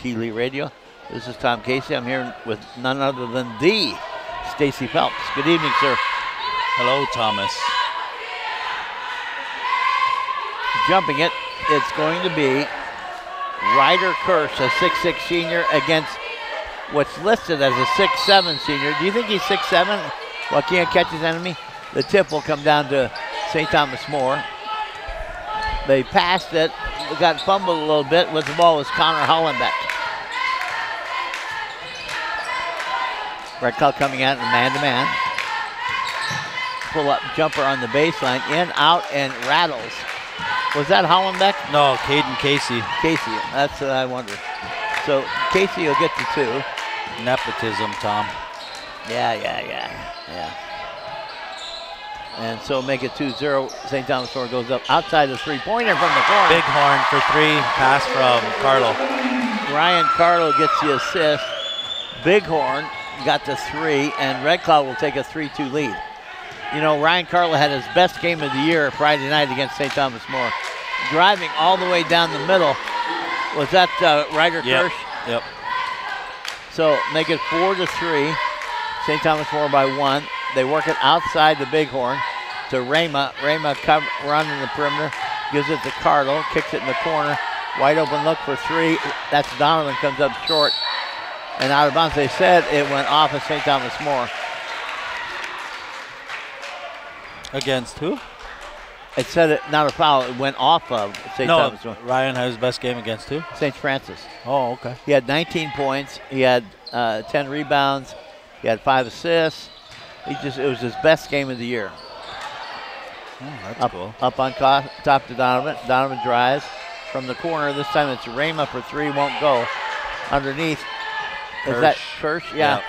Kili Radio. This is Tom Casey. I'm here with none other than the Stacy Phelps. Good evening, sir. Hello, Thomas. Jumping it, it's going to be Ryder Kirsch, a 6'6 senior, against what's listed as a 6'7 senior. Do you think he's 6'7? Joaquin catches enemy. The tip will come down to St. Thomas More. They passed it, got fumbled a little bit. With the ball was Connor Hollenbeck. Red Cloud coming out in man to man. Pull up jumper on the baseline, in, out, and rattles. Was that Hollenbeck? No, Caden Casey. Casey, that's what I wonder. So Casey will get the two. Nepotism, Tom. Yeah, yeah, yeah, yeah. And so make it 2-0. St. Thomas More goes up outside the three-pointer from the corner. Bighorn for three. Pass from Carlo. Ryan Carlo gets the assist. Bighorn got the three, and Red Cloud will take a 3-2 lead. You know, Ryan Carlo had his best game of the year Friday night against St. Thomas More. Driving all the way down the middle. Was that uh, Ryder Yep. Kirsch? Yep. So make it four to three. St. Thomas More by one. They work it outside the Bighorn to Rama. Rama running the perimeter, gives it to Carlo, kicks it in the corner. Wide open look for three. That's Donovan comes up short and out of bounds. They said it went off of St. Thomas More. Against who? It said it not a foul. It went off of St. No, Thomas More. Ryan had his best game against who? St. Francis. Oh, okay. He had 19 points. He had uh, 10 rebounds. He had five assists. He just it was his best game of the year. Oh, that's up, cool. up on co- top to Donovan. Donovan drives from the corner. This time it's Rama for three, won't go. Underneath. Is that Kirsch? Yeah. Yep.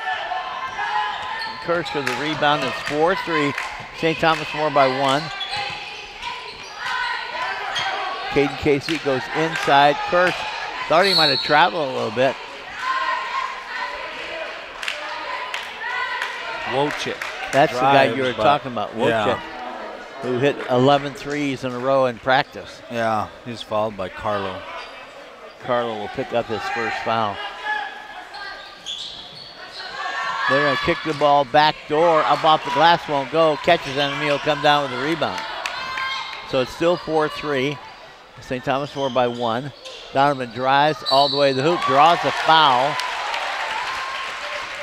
Kirsch for the rebound. It's 4 3. St. Thomas more by one. Caden Casey goes inside. Kirsch thought he might have traveled a little bit. Wojcik. That's the guy you were talking about, Wojcik, Yeah. who hit 11 threes in a row in practice. Yeah, he's fouled by Carlo. Carlo will pick up his first foul. They're going to kick the ball back door. Up off the glass won't go. Catches enemy will come down with a rebound. So it's still 4 3. St. Thomas 4 by 1. Donovan drives all the way to the hoop, draws a foul.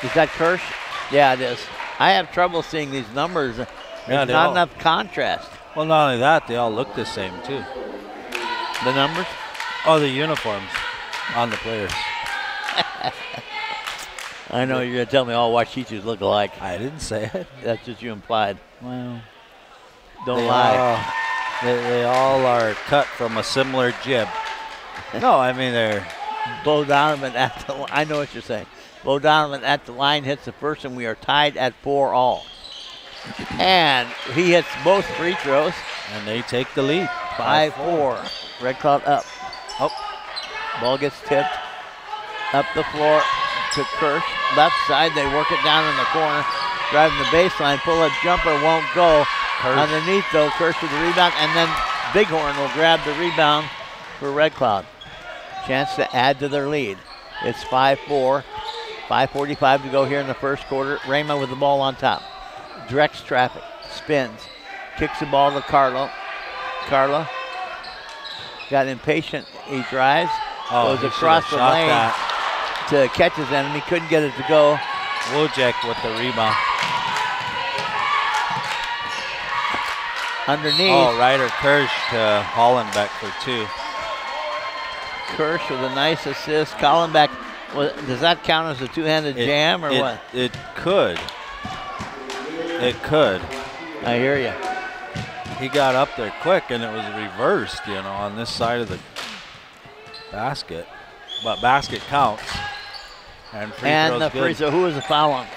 Is that Kirsch? Yeah, it is. I have trouble seeing these numbers. There's Yeah, not all- enough contrast. Well, not only that, they all look the same too. The numbers? Oh, the uniforms on the players. I know you're going to tell me all Washichus look alike. I didn't say it. That's what you implied. Well, Don't they lie. All, they, they all are cut from a similar jib. No, I mean they're Bo Donovan at the I know what you're saying. Bo Donovan at the line hits the first, and we are tied at four all. And he hits both free throws. and they take the lead. Five four. Red Cloud up. Oh, Ball gets tipped up the floor to Kirsch. Left side, they work it down in the corner. Driving the baseline, pull up jumper won't go. Kirsch. Underneath though, Kirsch with the rebound, and then Bighorn will grab the rebound for Red Cloud. Chance to add to their lead. It's 5-4. 5.45 to go here in the first quarter. Rama with the ball on top. Directs traffic. Spins. Kicks the ball to Carlo. Carlo got impatient. He drives. oh goes he across the lane that. To catch his enemy. Couldn't get it to go. Wojcik with the rebound. Underneath. Oh, Ryder Kirsch to Hollenbeck for two. Kirsch with a nice assist. Hollenbeck, wa- does that count as a two-handed jam or it, what? It could. It could. I hear you. He got up there quick and it was reversed, you know, on this side of the basket. But basket counts. And free And the good. free throw. Who is the foul on?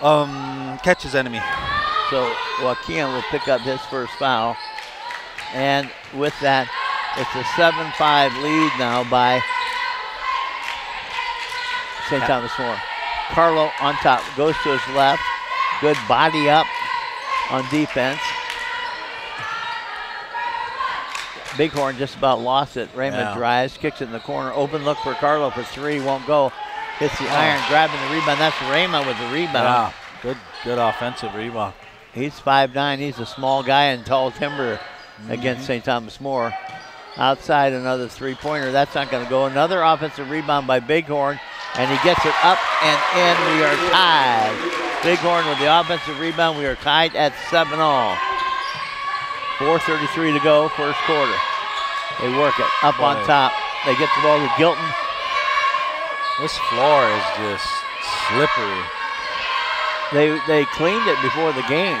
Um, catches enemy. So Joaquin will pick up his first foul. And with that, it's a 7-5 lead now by St. Thomas More. Carlo on top, goes to his left. Good body up on defense. Bighorn just about lost it. Raymond Yeah. drives, kicks it in the corner. Open look for Carlo for three, won't go. Hits the Oh. iron, grabbing the rebound. That's Raymond with the rebound. Yeah, good, good offensive rebound. He's 5'9". He's a small guy and tall timber Mm-hmm. against St. Thomas More. Outside another three-pointer. That's not going to go. Another offensive rebound by Bighorn, and he gets it up and in. We are tied. Bighorn with the offensive rebound. We are tied at 7 all. 4.33 to go, first quarter. They work it up on top. They get the ball to Gilton. This floor is just slippery. They they cleaned it before the game.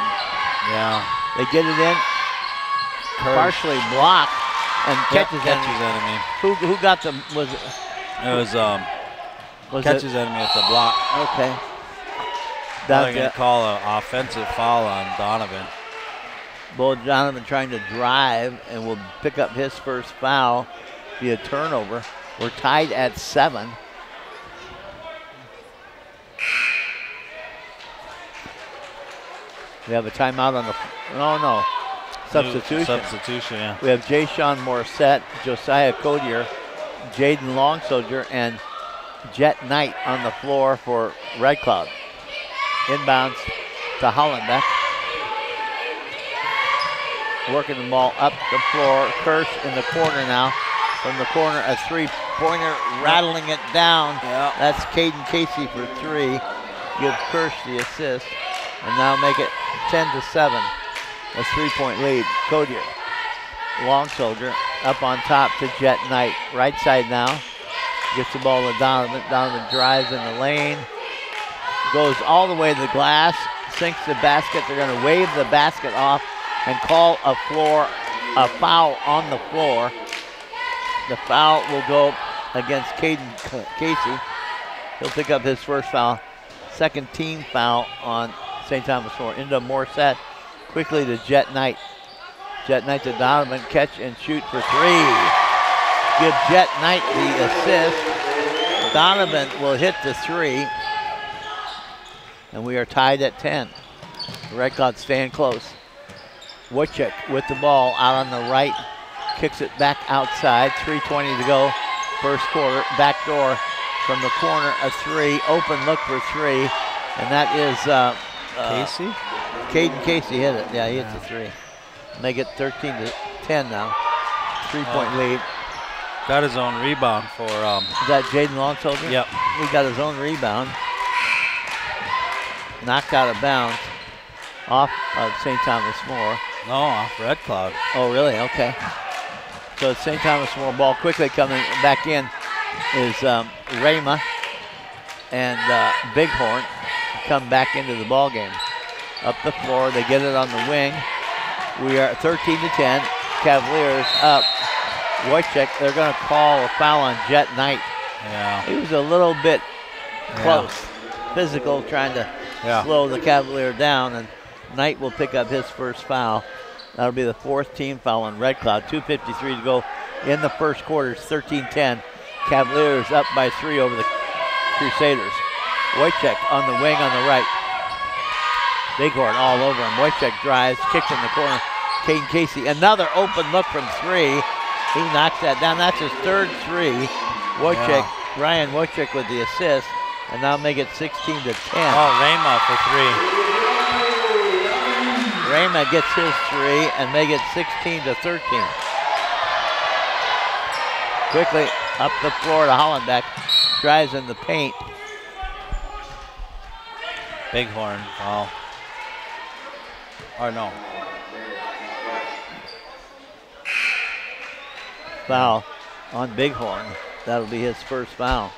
Yeah. They get it in, partially blocked, and Yep, catches, catches enemy. Who who got them? Was it? It was um Was catches it? enemy at the block. Okay. That's they're gonna call an offensive foul on Donovan. Bo Donovan trying to drive and will pick up his first foul via turnover. We're tied at seven. We have a timeout on the. No, no. Substitution. Substitution, yeah. We have Jay Sean Morissette, Josiah Codier, Jaden Long Soldier, and Jet Knight on the floor for Red Cloud. Inbounds to Hollenbeck. Working the ball up the floor. Kirsch in the corner now. From the corner, a three-pointer, rattling it down. Yeah. That's Caden Casey for three. Give Kirsch the assist, and now make it 10 to 7. A three-point lead. Codier, long soldier, up on top to Jet Knight. Right side now. Gets the ball to Donovan. Donovan drives in the lane. Goes all the way to the glass. Sinks the basket. They're going to wave the basket off and call a floor, a foul on the floor. The foul will go against Caden Casey. He'll pick up his first foul. Second team foul on St. Thomas More. Into Morissette. Quickly to Jet Knight. Jet Knight to Donovan. Catch and shoot for three. Give Jet Knight the assist. Donovan will hit the three. And we are tied at 10. The Red Cloud staying close. Wojcik with the ball out on the right. Kicks it back outside. 3.20 to go. First quarter. Back door from the corner. A three. Open look for three. And that is uh, uh, Casey? Caden Casey hit it. Yeah, he hit the three. Make it 13 to 10 now. Three point Oh. lead. Got his own rebound for um Is that Jaden Long Soldier? Yep. He got his own rebound. Knocked out of bounds off of St. Thomas More. no off Red Cloud. Oh, really? Okay. So it's St. Thomas More ball quickly coming back in is um, Rama and uh, Bighorn come back into the ball game. Up the floor, they get it on the wing. We are 13 to 10. Cavaliers up. Wojcik, they're going to call a foul on Jet Knight. Yeah. He was a little bit Yeah. close, physical, trying to Yeah. slow the Cavalier down, and Knight will pick up his first foul. That'll be the fourth team foul on Red Cloud. 2.53 to go in the first quarter. It's 13-10. Cavaliers up by three over the Crusaders. Wojcik on the wing on the right. Bighorn all over him. Wojcik drives, kicks in the corner. Caden Casey, another open look from three. He knocks that down. That's his third three. Wojcik, Ryan Wojcik with the assist, and now make it 16 to 10. Oh, Rama for three. Rama gets his three and make it 16 to 13. Quickly up the floor to Hollenbeck. Drives in the paint. Bighorn foul. Or no. Foul on Bighorn. That'll be his first foul.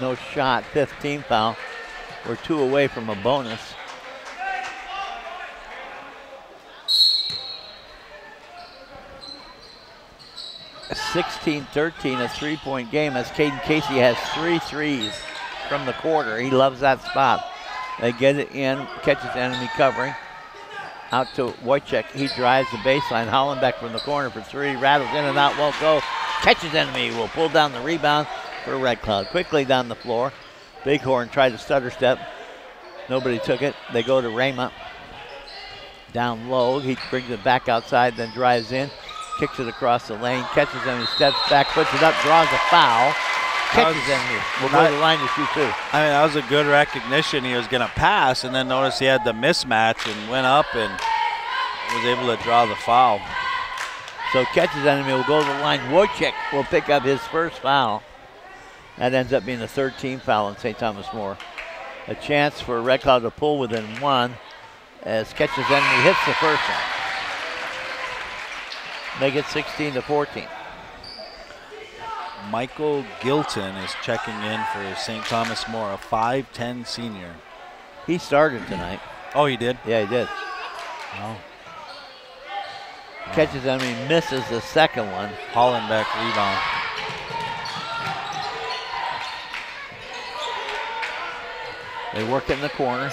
No shot, 15 foul. We're two away from a bonus. A 16-13, a three-point game as Caden Casey has three threes from the quarter. He loves that spot. They get it in, catches enemy covering. Out to Wojcik. He drives the baseline. Hollenbeck from the corner for three. Rattles in and out. Won't go. Catches enemy. Will pull down the rebound for Red Cloud. Quickly down the floor. Bighorn tried to stutter step. Nobody took it. They go to Rama. Down low, he brings it back outside, then drives in, kicks it across the lane, catches him, he steps back, puts it up, draws a foul, catches was him. Will go to the line to shoot two. I mean, that was a good recognition. He was going to pass, and then notice he had the mismatch and went up and was able to draw the foul. So catches enemy will go to the line. Wojcik will pick up his first foul. That ends up being the third team foul on St. Thomas More. A chance for Red Cloud to pull within one as catches enemy hits the first one. Make it 16 to 14. Michael Gilton is checking in for St. Thomas More, a 5'10 senior. He started tonight. Oh, he did? Yeah, he did. Oh. Catches enemy, misses the second one. Hollenbeck rebound. They work it in the corner.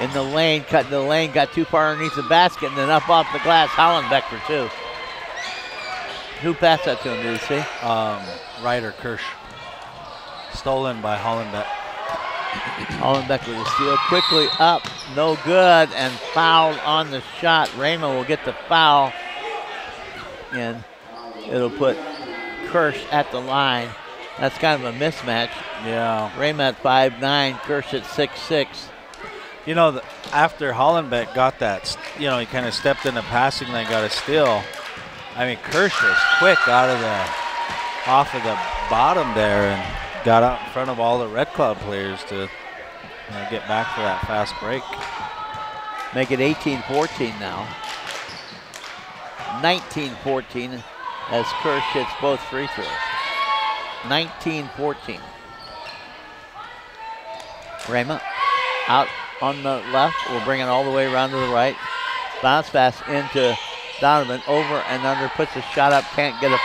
In the lane, cut the lane, got too far underneath the basket, and then up off the glass. Hollenbeck for two. Who passed that to him, did you see? Um, Ryder Kirsch. Stolen by Hollenbeck. Hollenbeck with a steal. Quickly up, no good, and fouled on the shot. Raymond will get the foul, and it'll put Kirsch at the line. That's kind of a mismatch. Yeah. Raymond at 5'9, Kirsch at 6'6. You know, the, after Hollenbeck got that, you know, he kind of stepped in the passing lane, got a steal. I mean, Kirsch was quick out of the, off of the bottom there and got out in front of all the Red Cloud players to you know, get back for that fast break. Make it 18-14 now. 19-14 as Kirsch hits both free throws. 19-14. Rama out on the left. We'll bring it all the way around to the right. Bounce pass into Donovan. Over and under. Puts a shot up. Can't get it.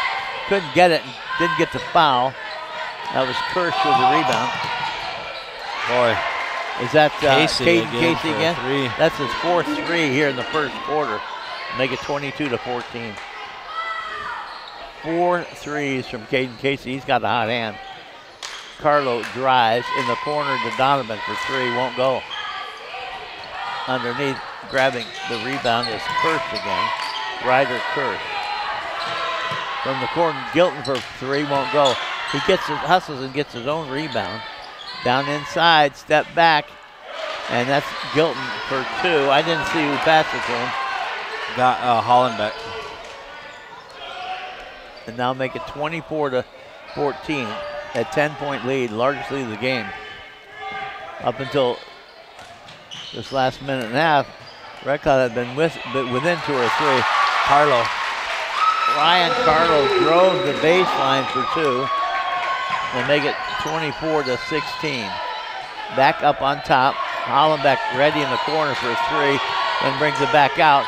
Couldn't get it. Didn't get the foul. That was Kirsch with the rebound. Boy, Is that uh, Casey Caden again Casey again? That's his fourth three here in the first quarter. Make it 22 to 14. Four threes from Caden Casey. He's got a hot hand. Carlo drives in the corner to Donovan for three. Won't go. Underneath, grabbing the rebound is Kirsch again. Ryder Kirsch. From the corner, Gilton for three. Won't go. He gets his hustles and gets his own rebound. Down inside, step back, and that's Gilton for two. I didn't see who passed it to him. got uh, Hollenbeck. And now make it 24 to 14. A 10 point lead, largest lead of the game. Up until this last minute and a half, Red Cloud had been with, within two or three. Carlo. Ryan Carlo drove the baseline for two. They make it 24 to 16. Back up on top. Hollenbeck ready in the corner for a three, and brings it back out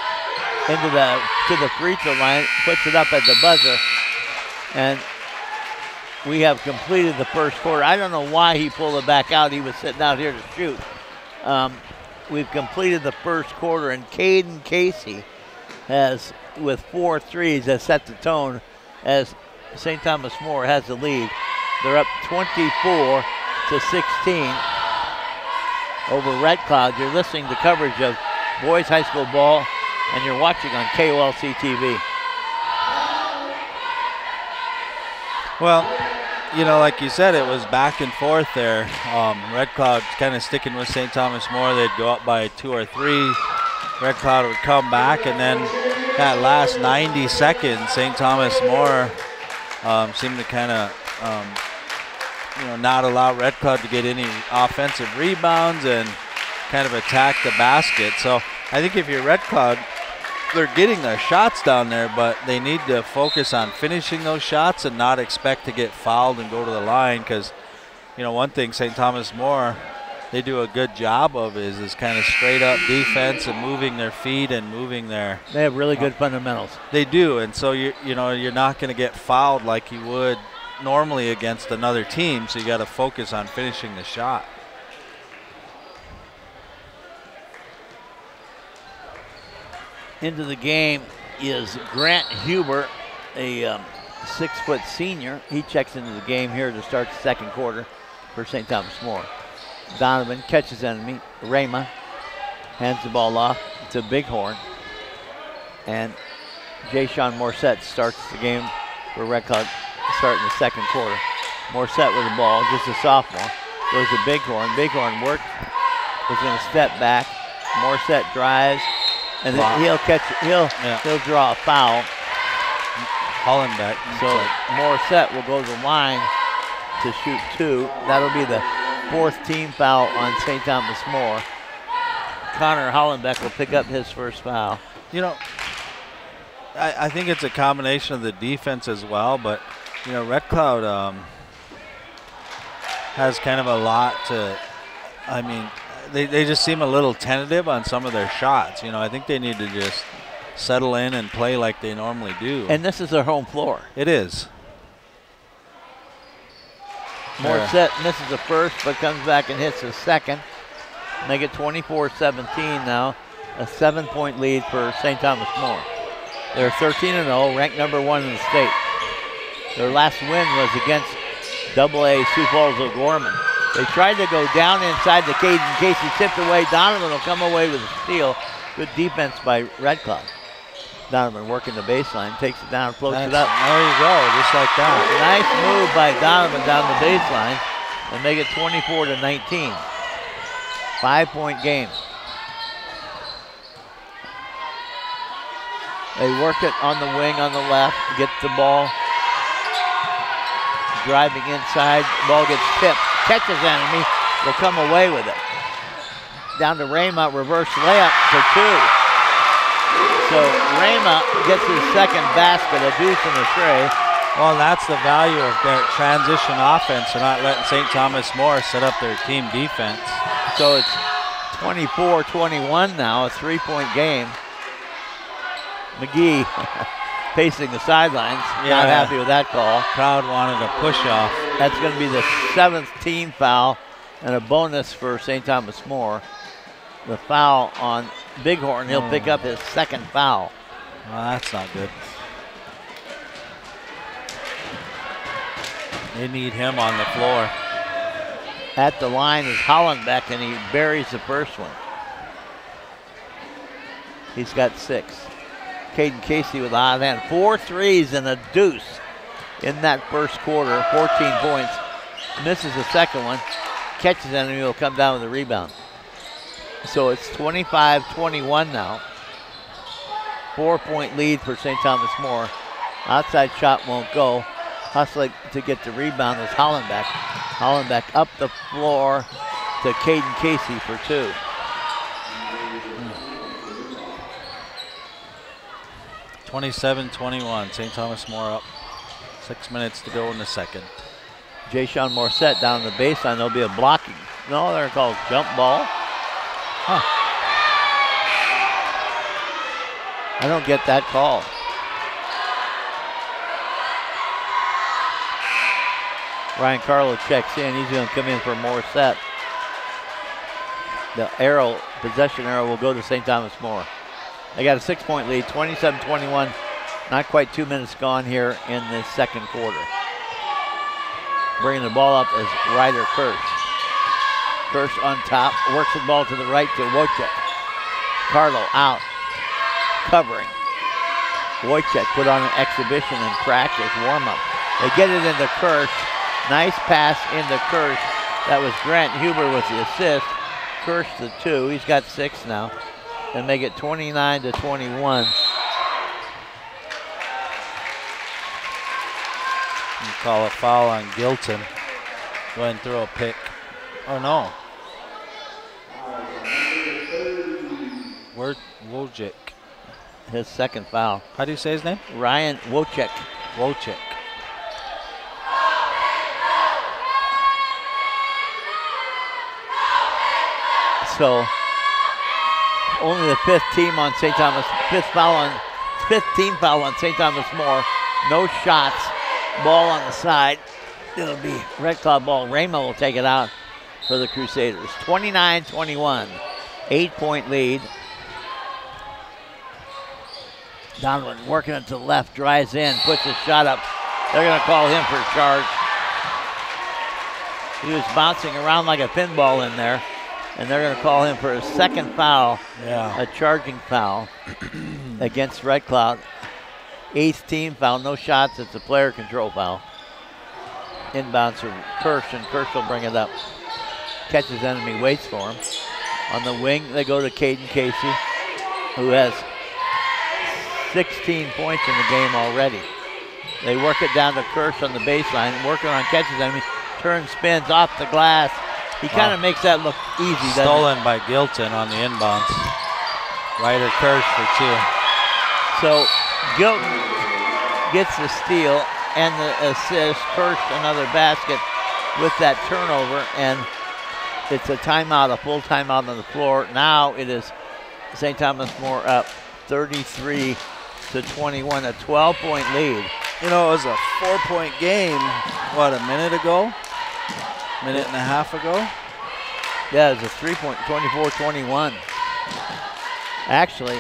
into the to the free throw line, puts it up at the buzzer, and we have completed the first quarter. I don't know why he pulled it back out. He was sitting out here to shoot. Um, we've completed the first quarter, and Caden Casey has, with four threes, has set the tone as St. Thomas More has the lead. They're up 24 to 16 over Red Cloud. You're listening to coverage of boys high school ball, and you're watching on KOLC TV. Well, you know, like you said, it was back and forth there. Um, Red Cloud kind of sticking with St. Thomas More. They'd go up by two or three. Red Cloud would come back, and then that last 90 seconds, St. Thomas More um, seemed to kind of, um, you know, not allow Red Cloud to get any offensive rebounds and kind of attack the basket. So I think if you're Red Cloud, they're getting their shots down there, but they need to focus on finishing those shots and not expect to get fouled and go to the line because, you know, one thing St. Thomas More they do a good job of is is kind of straight up defense and moving their feet and moving their They have really good fundamentals. they do and so you you know you're not going to get fouled like you would normally against another team so you got to focus on finishing the shot into the game is Grant Huber, a um, six foot senior. He checks into the game here to start the second quarter for St. Thomas More. Donovan catches enemy. Rama hands the ball off to Bighorn. And Jay Sean Morissette starts the game for Red Cloud starting the second quarter. Morissette with the ball, just a sophomore. Goes to Bighorn. Bighorn works, is going to step back. Morissette drives, and then he'll catch. He'll Yeah. he'll draw a foul. Hollenbeck. So Morissette will go to the line to shoot two. That'll be the fourth team foul on St. Thomas More. Connor Hollenbeck will pick up his first foul. You know, I, I think it's a combination of the defense as well, but you know, Red Cloud um, has kind of a lot to. I mean, they, they just seem a little tentative on some of their shots. You know, I think they need to just settle in and play like they normally do. And this is their home floor. it is. Morissette misses the first, but comes back and hits the second. Make it 24-17 now. A seven-point lead for St. Thomas More. They're 13-0, ranked number one in the state. Their last win was against Double-A Sioux Falls O'Gorman. They tried to go down inside the cage in case he tipped away. Donovan will come away with a steal. Good defense by Red Cloud. Donovan working the baseline, takes it down, floats it up. There you go, just like that. Nice move by Donovan down the baseline and make it 24 to 19. Five point game. They work it on the wing on the left, get the ball driving inside. Ball gets tipped, catches enemy, will come away with it. Down to Rama, reverse layup for two. So Rama gets his second basket, a deuce and a tray. Well, that's the value of their transition offense. They're not letting St. Thomas More set up their team defense. So it's 24-21 now, a three-point game. McGee pacing the sidelines, Yeah. not happy with that call. Crowd wanted a push off. That's going to be the seventh team foul and a bonus for St. Thomas More. The foul on Bighorn, he'll pick oh. up his second foul. Well, that's not good. They need him on the floor. At the line is Hollenbeck, and he buries the first one. He's got six. Caden Casey with a hot hand. Four threes and a deuce in that first quarter. 14 points. Misses the second one. Catches and he'll come down with a rebound. So it's 25 21 now. Four point lead for St. Thomas More. Outside shot won't go. Hustling to get the rebound was Hollenbeck. Hollenbeck up the floor to Caden Casey for two. 27-21. St. Thomas More up. Six minutes to go in the second. Jay Sean Morissette down the baseline. There'll be a blocking. No, they're called jump ball. I don't get that call. Ryan Carlo checks in. He's going to come in for Morissette. The arrow, possession arrow, will go to St. Thomas More. They got a six point lead, 27 21. Not quite two minutes gone here in the second quarter. Bringing the ball up is Ryder Kirsch. Kirsch on top, works the ball to the right to Wojcik. Carlo out, covering. Wojcik put on an exhibition in practice, warm up. They get it into Kirsch. Nice pass into Kirsch. That was Grant Huber with the assist. Kirsch the two. He's got six now. And make it 29 to 21. You call a foul on Gilton. Go ahead and throw a pick. Oh no. Word Wojcik. His second foul. How do you say his name? Ryan Wojcik. Wojcik. So only the fifth team on St. Thomas, fifth foul on, fifth team foul on St. Thomas More. No shots. Ball on the side. It'll be Red Cloud ball. Rama will take it out for the Crusaders. 29-21. Eight point lead. Donovan working it to the left, drives in, puts his shot up. They're going to call him for a charge. He was bouncing around like a pinball in there, and they're going to call him for a second foul, Yeah. a charging foul. against Red Cloud. Eighth team foul, no shots. It's a player control foul. Inbounds for Kirsch, and Kirsch will bring it up. Catches enemy, waits for him. On the wing, they go to Caden Casey, who has 16 points in the game already. They work it down to Kirsch on the baseline, working on catches enemy. Turn spins off the glass. He kind of Wow. makes that look easy, doesn't? Stolen by Gilton on the inbounds. Ryder Kirsch for two. So Gilton gets the steal and the assist, first another basket with that turnover, and it's a timeout, a full timeout on the floor. Now it is St. Thomas More up 33 to 21, a 12 point lead. You know, it was a four-point game. What a minute ago, minute and a half ago. Yeah, it's a three point 24 21. Actually,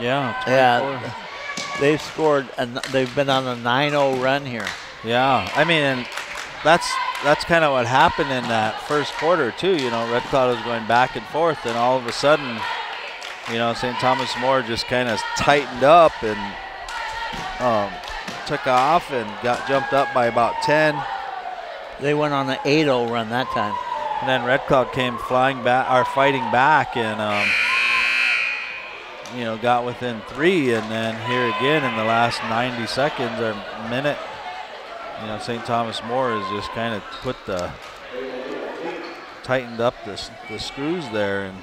Yeah. 24. yeah, they've scored, and they've been on a 9 0 run here. Yeah, I mean, and that's that's kind of what happened in that first quarter too. You know, Red Cloud was going back and forth, and all of a sudden, you know, St. Thomas More just kind of tightened up and um, took off and got jumped up by about ten, They went on an 8 0 run that time. and then Red Cloud came flying back, or fighting back, and um, you know, got within three, and then here again in the last 90 seconds or minute, you know, St. Thomas More has just kind of put the tightened up the, the screws there, and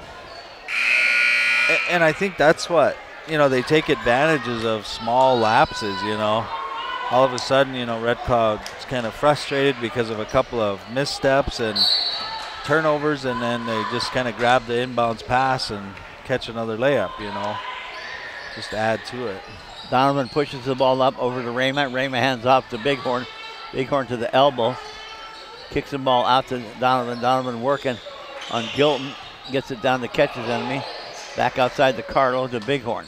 and I think that's what you know they take advantages of small lapses. You know, all of a sudden, you know, Red Cloud's kind of frustrated because of a couple of missteps and turnovers, and then they just kind of grab the inbounds pass and catch another layup. You know, just add to it. Donovan pushes the ball up over to Raymond. Raymond hands off to Bighorn. Bighorn to the elbow. Kicks the ball out to Donovan. Donovan working on Gilton. Gets it down to catches enemy. Back outside the Carlo to Bighorn.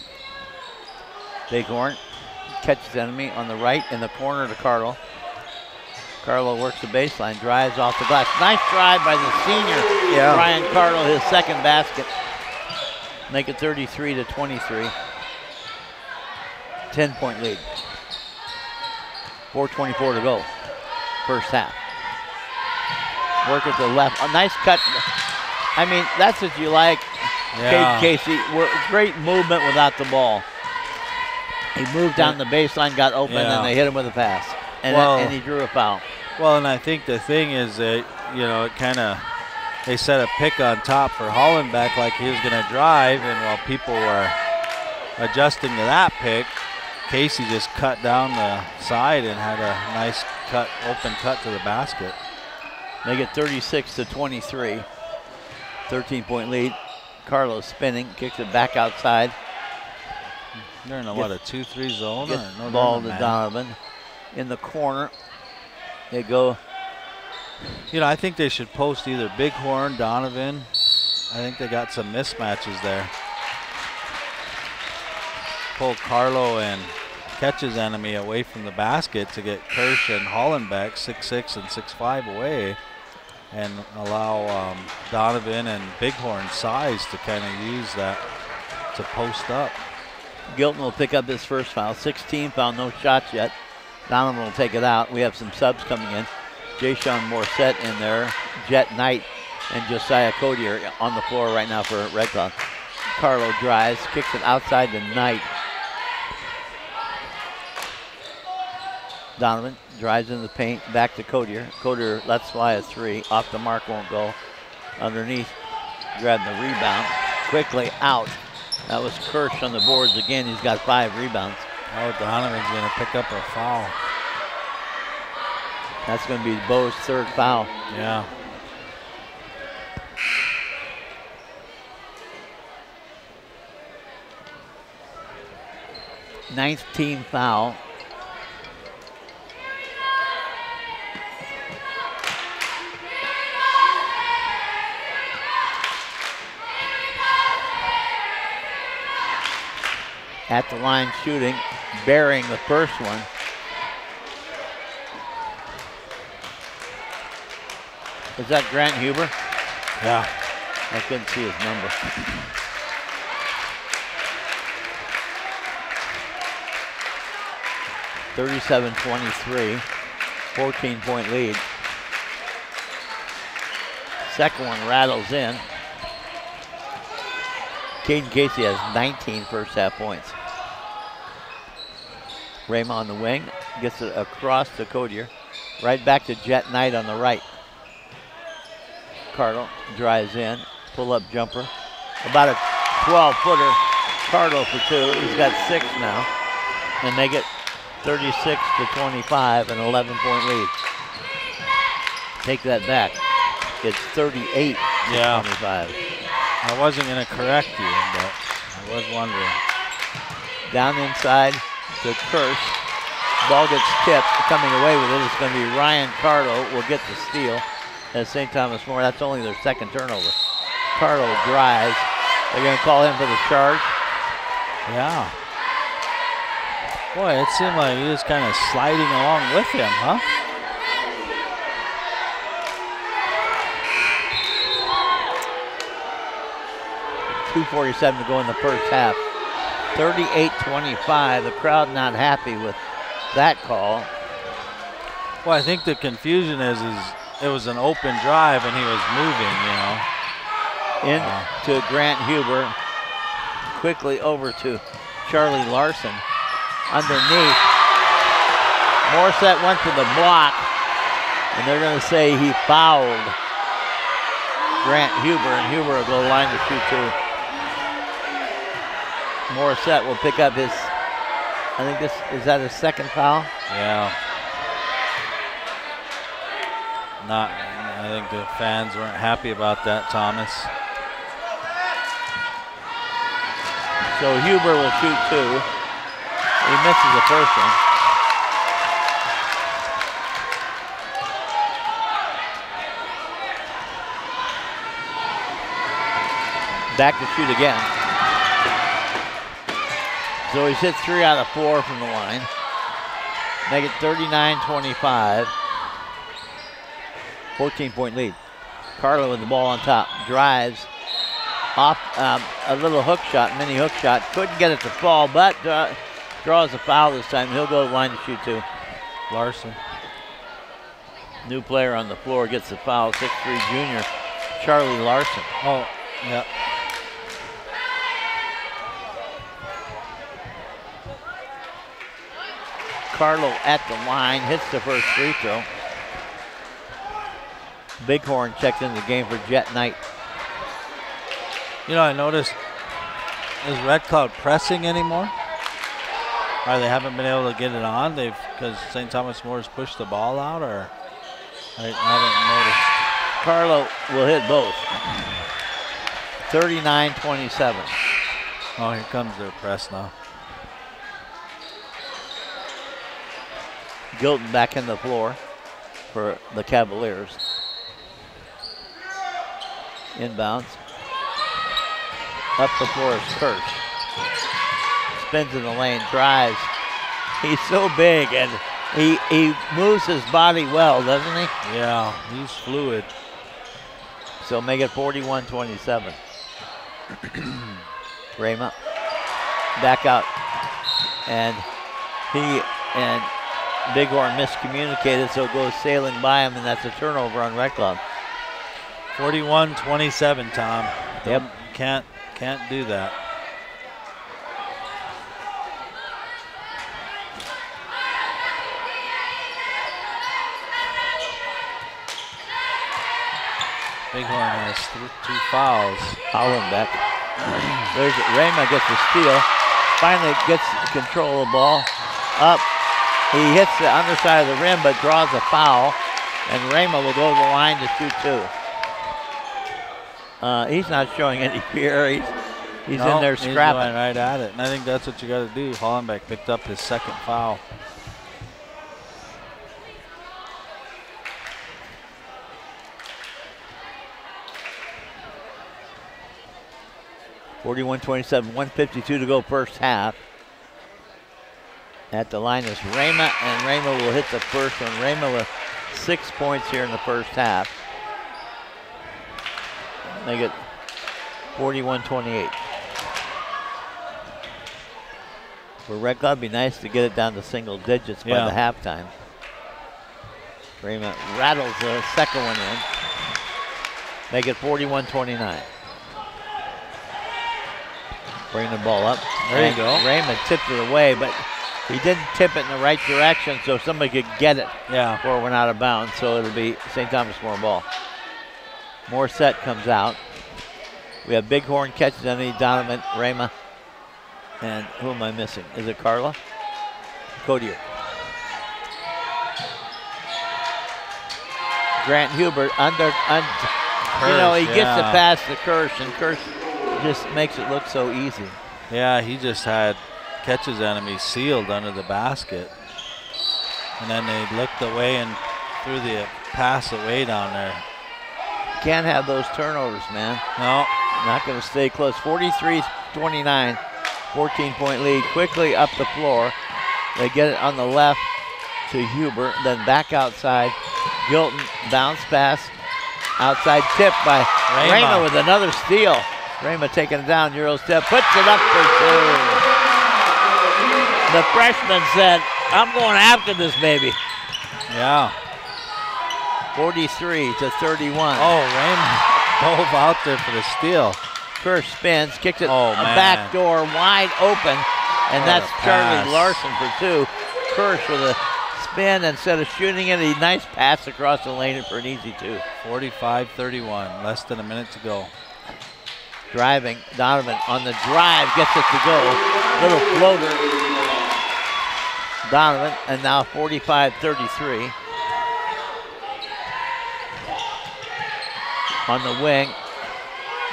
Bighorn catches enemy on the right in the corner to Carlo. Carlo works the baseline, drives off the glass. Nice drive by the senior Yeah. Ryan Carlo, his second basket. Make it 33 to 23. 10 point lead. 4.24 to go. First half. Work at the left. A nice cut. I mean, that's what you like. Yeah. Casey. Great movement without the ball. He moved down the baseline, got open, Yeah. and they hit him with a pass. And, Well- and he drew a foul. Well, and I think the thing is that you know it kind of they set a pick on top for Hollenbeck like he was going to drive, and while people were adjusting to that pick, Casey just cut down the side and had a nice cut, open cut to the basket. Make it 36 to 23. 13 point lead. Carlos spinning, kicks it back outside. They're in a Get- what a two-three zone. Get or, no, ball to man. Donovan. In the corner. They go You know, I think they should post either Bighorn, Donovan. I think they got some mismatches there. Pull Carlo and catches enemy away from the basket to get Kirsch and Hollenbeck, 6-6 and 6-5 away, and allow um, Donovan and Bighorn size to kind of use that to post up. Gilton will pick up his first foul. 16 foul, no shots yet. Donovan will take it out. We have some subs coming in. Jay Sean Morissette in there. Jet Knight and Josiah Cody are on the floor right now for Red Cloud. Carlo drives, kicks it outside to Knight. Donovan drives in the paint, back to Codier. Codier lets fly a three. Off the mark, won't go. Underneath, grabbing the rebound. Quickly out. That was Kirsch on the boards again. He's got five rebounds. Oh, Donovan's going to pick up a foul. That's going to be Bo's third foul. Yeah. Ninth team foul. at the line shooting, burying the first one. Is that Grant Huber? Yeah. I couldn't see his number. Thirty-seven twenty-three, 14 point lead. Second one rattles in. Caden Casey has 19 first half points. Raymond on the wing, gets it across to Codier. Right back to Jet Knight on the right. Cardle drives in, pull up jumper. About a 12 footer. Cardle for two. He's got six now. And they get 36 to 25, an 11 point lead. Take that back. It's 38 Yeah. 25. I wasn't going to correct you, but I was wondering. Down inside to Kirsch. Ball gets tipped. Coming away with it is going to be Ryan Carlo will get the steal. At St. Thomas More, that's only their second turnover. Carlo drives. They're going to call him for the charge. Yeah. Boy, it seemed like he was kind of sliding along with him, huh? Two forty-seven to go in the first half. 38-25. The crowd not happy with that call. Well, I think the confusion is, is it was an open drive and he was moving, you know. In to Grant Huber. Quickly over to Charlie Larson. Underneath. Morissette went to the block. And they're going to say he fouled Grant Huber, and Huber will go line to shoot two. Morissette will pick up his, I think this, is that his second foul? Yeah. Not, I think the fans weren't happy about that, Thomas. So Huber will shoot two. He misses the first one. Back to shoot again. So he's hit three out of four from the line. Make it 39-25. 14 point lead. Carlo with the ball on top. Drives off um, a little hook shot, mini hook shot. Couldn't get it to fall, but uh, draws a foul this time. He'll go to the line to shoot two. Larson. New player on the floor gets the foul. 6'3 junior, Charlie Larson. Oh, yeah. Carlo at the line, hits the first free throw. Bighorn checked in the game for Jet Knight. You know, I noticed, is Red Cloud pressing anymore? Or they haven't been able to get it on? They've because St. Thomas More has pushed the ball out, or I, I Carlo will hit both. 39 27. Oh, here comes their press now. Gilton back in the floor for the Cavaliers. Inbounds. Up the floor is Kirsch. Spins in the lane, drives. He's so big and he, he moves his body well, doesn't he? Yeah, he's fluid. So make it 41 27. Rama back out. And he and Bighorn miscommunicated, so it goes sailing by him, and that's a turnover on Red Cloud. 41-27, Tom. Yep. Can't can't do that. Bighorn has th- two fouls. Hollenbeck. There's Rama gets the steal. Finally gets control of the ball. Up. He hits the underside of the rim but draws a foul. And Rama will go to the line to shoot two. Uh, he's not showing any fear. He's, he's No, in there scrapping. going right at it, and I think that's what you got to do. Hollenbeck picked up his second foul. Forty-one twenty-seven, 152 to go first half. At the line is Rama, and Rama will hit the first one. Rama with six points here in the first half. Make it 41 28. For Red Cloud, it'd be nice to get it down to single digits by the halftime. Raymond rattles the second one in. Make it 41-29. Bring the ball up. There you go. Raymond tipped it away, but he didn't tip it in the right direction so somebody could get it Yeah. before it went out of bounds. So it'll be St. Thomas More ball. Morissette comes out. We have Bighorn catches underneath Donovan, Rama, and who am I missing? Is it Carlo? Codier. Grant Huber under, un, you know, he Kirsch, gets the yeah. pass to Kirsch, and Kirsch just makes it look so easy. Yeah, he just had catches enemy sealed under the basket. And then they looked away and threw the pass away down there. Can't have those turnovers, man. No, Not going to stay close. 43 29, 14 point lead. Quickly up the floor. They get it on the left to Huber, then back outside. Gilton bounce pass. Outside tip by Rama. With another steal. Rama taking it down, Euro step, puts it up for two. The freshman said, I'm going after this baby. yeah. 43 to 31. Oh, Raymond dove out there for the steal. Kirsch spins, kicks it Oh, a back door wide open, and What that's Charlie. Larson for two. Kirsch with a spin instead of shooting it, a nice pass across the lane for an easy two. 45-31, less than a minute to go. Driving, Donovan on the drive gets it to go. Little floater. Donovan, and now 45-33. On the wing,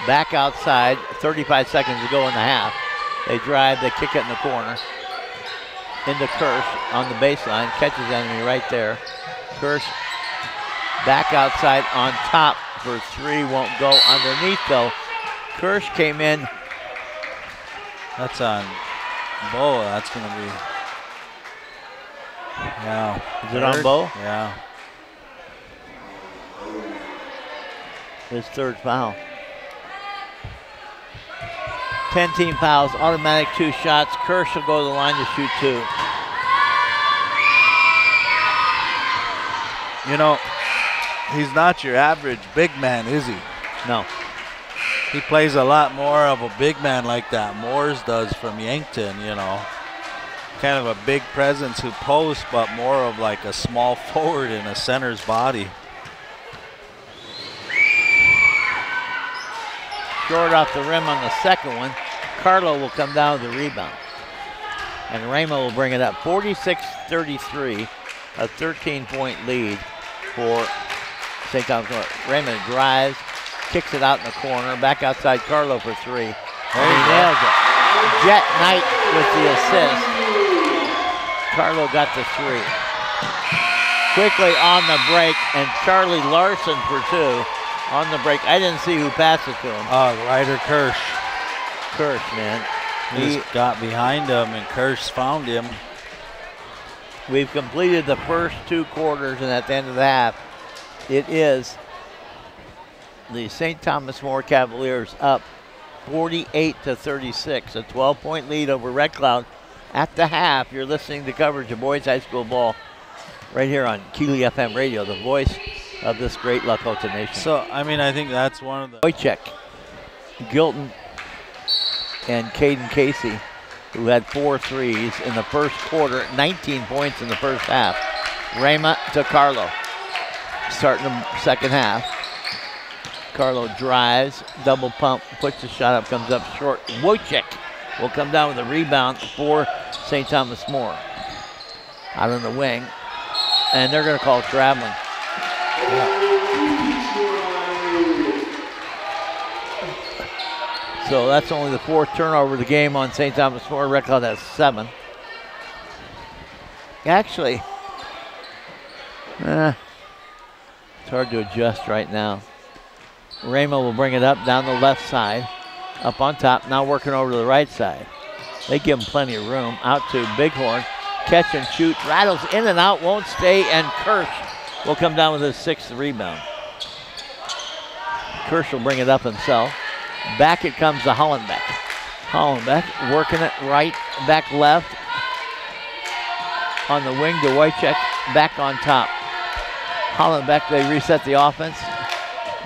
back outside, 35 seconds to go in the half. They drive, they kick it in the corner. Into Kirsch on the baseline, catches enemy right there. Kirsch back outside on top for three, won't go underneath though. Kirsch came in, That's on Bo. That's going to be. Yeah. Is it on Third? Bo? Yeah. his third foul. 10 team fouls, automatic two shots. Kirsch will go to the line to shoot two. You know, he's not your average big man, is he? No. He plays a lot more of a big man like that Moores does from Yankton, you know. Kind of a big presence who posts, but more of like a small forward in a center's body. Short off the rim on the second one. Carlo will come down with the rebound. And Rama will bring it up. 46-33, a 13-point lead for St. Thomas. Raymond drives, kicks it out in the corner, back outside Carlo for three. And he nails it. Jet Knight with the assist. Carlo got the three. Quickly on the break, and Charlie Larson for two on the break. I didn't see who passed it to him. Uh, Ryder Kirsch. Kirsch, man. He He, got behind him and Kirsch found him. we've completed the first two quarters, and at the end of the half, it is the St. Thomas More Cavaliers up 48 to 36, a 12-point lead over Red Cloud. At the half, you're listening to coverage of boys high school ball right here on Kili FM Radio, the voice of this great Lakota nation. So, I mean, I think that's one of the. Wojciech, Gilton, and Caden Casey, who had four threes in the first quarter, 19 points in the first half. Rama to Carlo, starting the second half. Carlo drives, double pump, puts the shot up, comes up short. Wojciech will come down with a rebound for St. Thomas More. Out on the wing, and they're going to call traveling. So that's only the fourth turnover of the game on St. Thomas More. Record has seven. Actually, eh, it's hard to adjust right now. Rama will bring it up down the left side, up on top, now working over to the right side. They give him plenty of room. Out to Bighorn, catch and shoot, rattles in and out, won't stay, and Kirsch will come down with his sixth rebound. Kirsch will bring it up himself. Back it comes to Hollenbeck. Hollenbeck working it right, back left, on the wing to Wojcik, back on top. Hollenbeck, they reset the offense,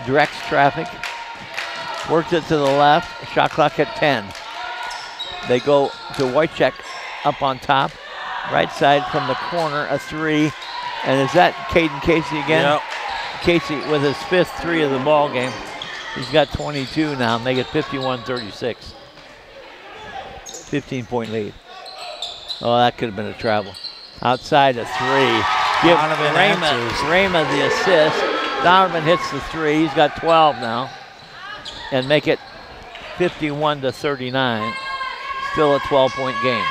directs traffic, works it to the left, shot clock at 10. They go to Wojcik up on top, right side from the corner, a three. And is that Caden Casey again? Yep. Casey with his fifth three of the ball game. He's got 22 now, make it 51-36. 15 point lead. Oh, that could have been a travel. Outside a three. Give Donovan answers. Rama the assist. Donovan hits the three. He's got 12 now. And make it 51 to 39. Still a 12 point game.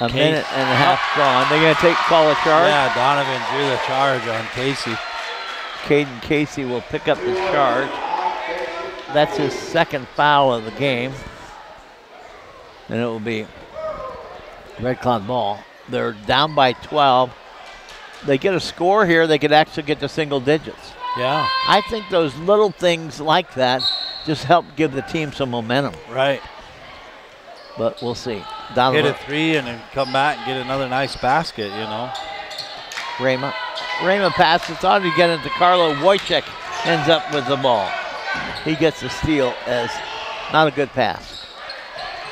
A minute and a half gone. They're going to take call a charge. Yeah, Donovan drew the charge on Casey. Caden Casey will pick up the charge. That's his second foul of the game. And it will be Red Cloud ball. They're down by 12. They get a score here, they could actually get to single digits. Yeah, I think those little things like that just help give the team some momentum. right. But we'll see. Hit a three and then come back and get another nice basket, you know. Rama. Rama passes, thought he'd get it to Carlo. Wojcik ends up with the ball. He gets the steal as not a good pass.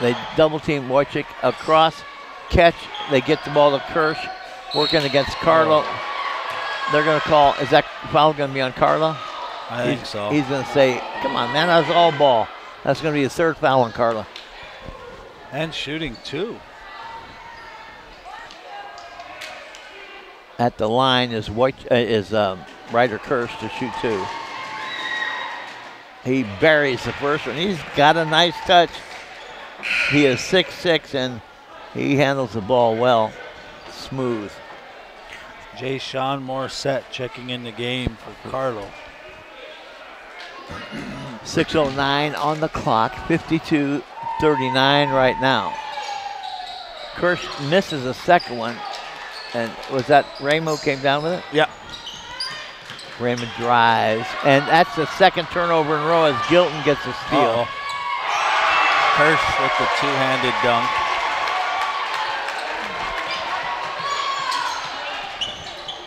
They double team Wojcik across, catch. They get the ball to Kirsch, working against Carlo. They're going to call, is that foul going to be on Carlo? I he's, think so. He's going to say, come on, man, that's all ball. That's going to be a third foul on Carlo. And shooting too. At the line is White uh, is um, Ryder Kirsch to shoot two. He buries the first one. He's got a nice touch. He is six six and he handles the ball well, smooth. Jay Sean Morissette checking in the game for Carlo. 6:09 on the clock. 52-39 right now. Kirsch misses a second one, and was that Rama came down with it? Yeah. Raymond drives, and that's the second turnover in a row as Gilton gets a steal. Uh-oh. Kirsch with the two-handed dunk.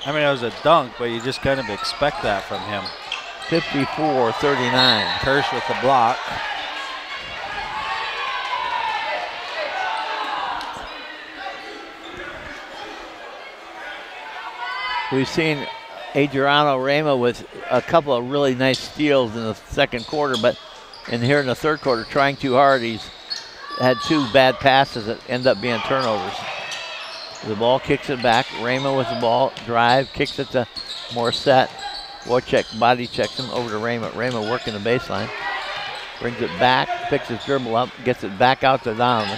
I mean, it was a dunk, but you just kind of expect that from him. 54-39. Kirsch with the block. We've seen Adriano Rama with a couple of really nice steals in the second quarter, but in here in the third quarter, trying too hard, he's had two bad passes that end up being turnovers. The ball kicks it back. Rama with the ball, drive, kicks it to Morissette. Wojcik body checks him over to Rama. Rama working the baseline. Brings it back, picks his dribble up, gets it back out to Donovan.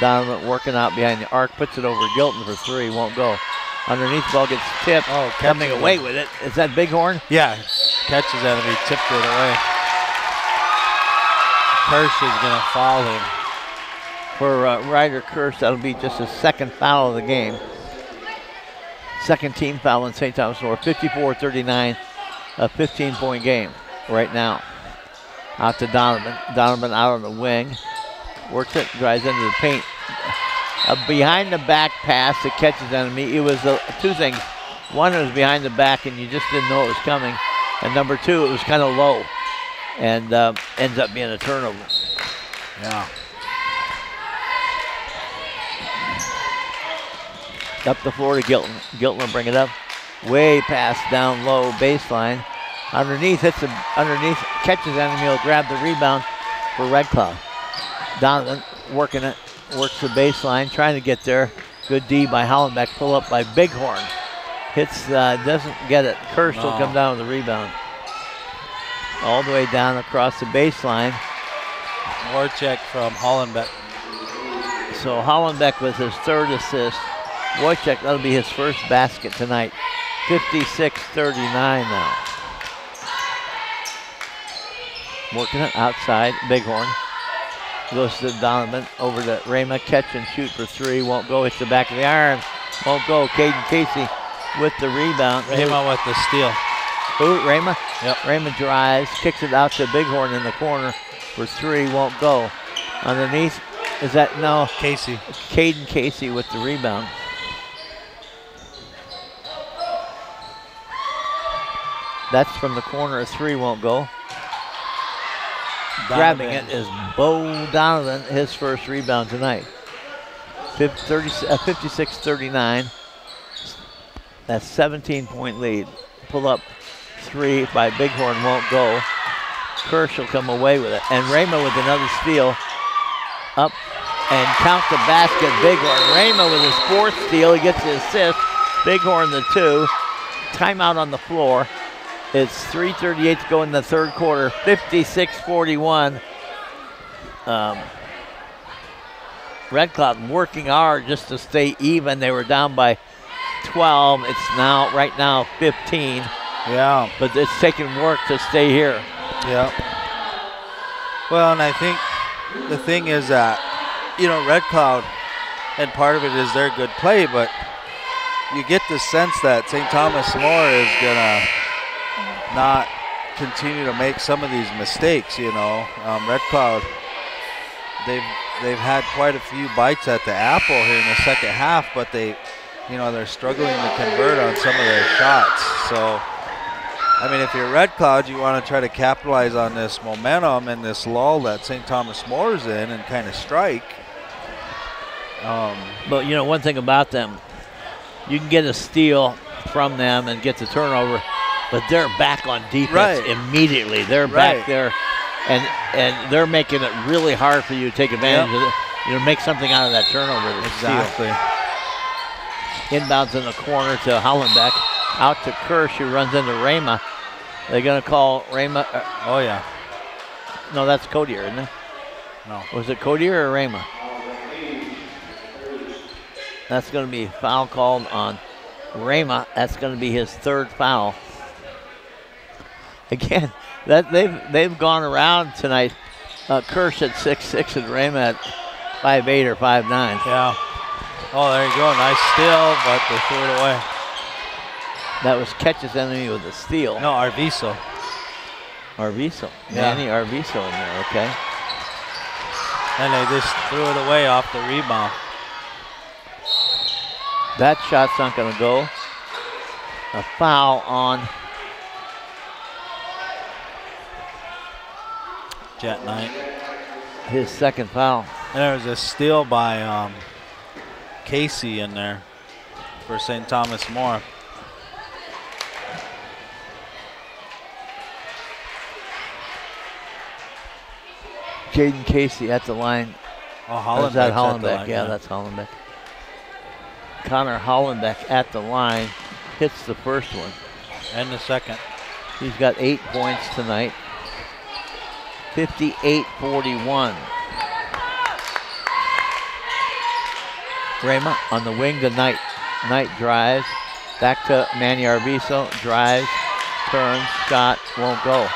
Donovan working out behind the arc, puts it over Gilton for three, won't go. Underneath ball gets tipped. Oh, coming away with it. Is that Bighorn? Yeah, catches that and he tipped it away. Kirsch is going to foul him. For uh, Ryder Kirsch, that'll be just his second foul of the game. Second team foul in St. Thomas More. 54-39, a 15-point game right now. Out to Donovan. Donovan out on the wing. Works it, drives into the paint. A behind the back pass that catches enemy. It was uh, two things. One, it was behind the back and you just didn't know it was coming. And number two, it was kind of low and uh, ends up being a turnover. Yeah. Up the floor to Gilton. Gilton will bring it up. Way past down low baseline. Underneath hits the underneath catches enemy He'll grab the rebound for Red Cloud. Donovan working it, works the baseline, trying to get there. Good D by Hollenbeck, pull up by Bighorn. Hits uh, doesn't get it. Kirsch will come down with the rebound. All the way down across the baseline. Warcheck from Hollenbeck. So Hollenbeck with his third assist. Wojciech, that'll be his first basket tonight. 56-39 now. Working it outside, Bighorn. Goes to Donovan over to Rama. Catch and shoot for three. Won't go. It's the back of the iron. Won't go. Caden Casey with the rebound. Rama with the steal. Ooh, Rama. Yep. Rama drives. Kicks it out to Bighorn in the corner for three. Won't go. Underneath. Is that no? Casey. Caden Casey with the rebound. That's from the corner. Three won't go. Grabbing it is Bo Donovan, his first rebound tonight. Uh, 56 39. That's 17 point lead. Pull up three by Bighorn won't go. Kirsch will come away with it. And Rama with another steal. Up and count the basket. Bighorn. Rama with his fourth steal. He gets the assist. Bighorn the two. Timeout on the floor. It's 3.38 to go in the third quarter. 56 41. Um, Red Cloud working hard just to stay even. They were down by 12. It's now, right now, 15. Yeah. But it's taking work to stay here. Yeah. Well, and I think the thing is that, you know, Red Cloud, and part of it is their good play, but you get the sense that St. Thomas More is going to not continue to make some of these mistakes, you know. Um, Red Cloud, they've, they've had quite a few bites at the apple here in the second half, but they, you know, they're struggling to convert on some of their shots. So, I mean, if you're Red Cloud, you want to try to capitalize on this momentum and this lull that St. Thomas More's in and kind of strike. Um, but, you know, one thing about them, you can get a steal from them and get the turnover, but they're back on defense Right. immediately. They're Right. back there, and and they're making it really hard for you to take advantage Yep. of it. You know, make something out of that turnover. the steal. Exactly. Inbounds in the corner to Hollenbeck. Out to Kirsch, who runs into Rama. They're going to call Rama. Uh, Oh, yeah. no, that's Codier, isn't it? No. Was it Codier or Rama? That's going to be foul called on Rama. That's going to be his third foul. Again, that they've they've gone around tonight. Uh, Kirsch at six six and Rama at five eight or five nine. Yeah. Oh, there you go. Nice steal, but they threw it away. That was Catch's enemy with a steal. No, Arviso. Arviso. Yeah. Manny Arviso in there, okay. And they just threw it away off the rebound. That shot's not going to go. A foul on Jet Knight. his second foul. And there was a steal by um, Casey in there for St. Thomas More. Caden Casey at the line. Oh, is that Hollenbeck's at the Hollenbeck? line, yeah, that's Hollenbeck. Connor Hollenbeck at the line hits the first one. And the second. He's got eight points tonight. 58 41. Rama on the wing to Knight. Knight drives. Back to Manny Arviso. Drives. Turns. Shot. Won't go.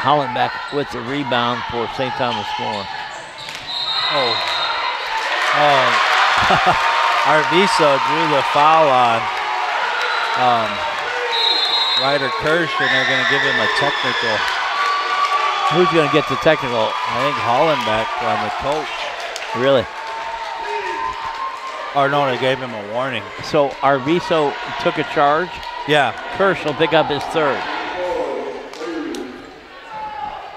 Hollenbeck with the rebound for St. Thomas More. Oh. Oh. Arviso drew the foul on um, Ryder Kirsch, and they're going to give him a technical. Who's going to get the technical? I think Hollenbeck on uh, the coach. Really? Or no, they gave him a warning. So Arviso took a charge. Yeah, Kirsch will pick up his third.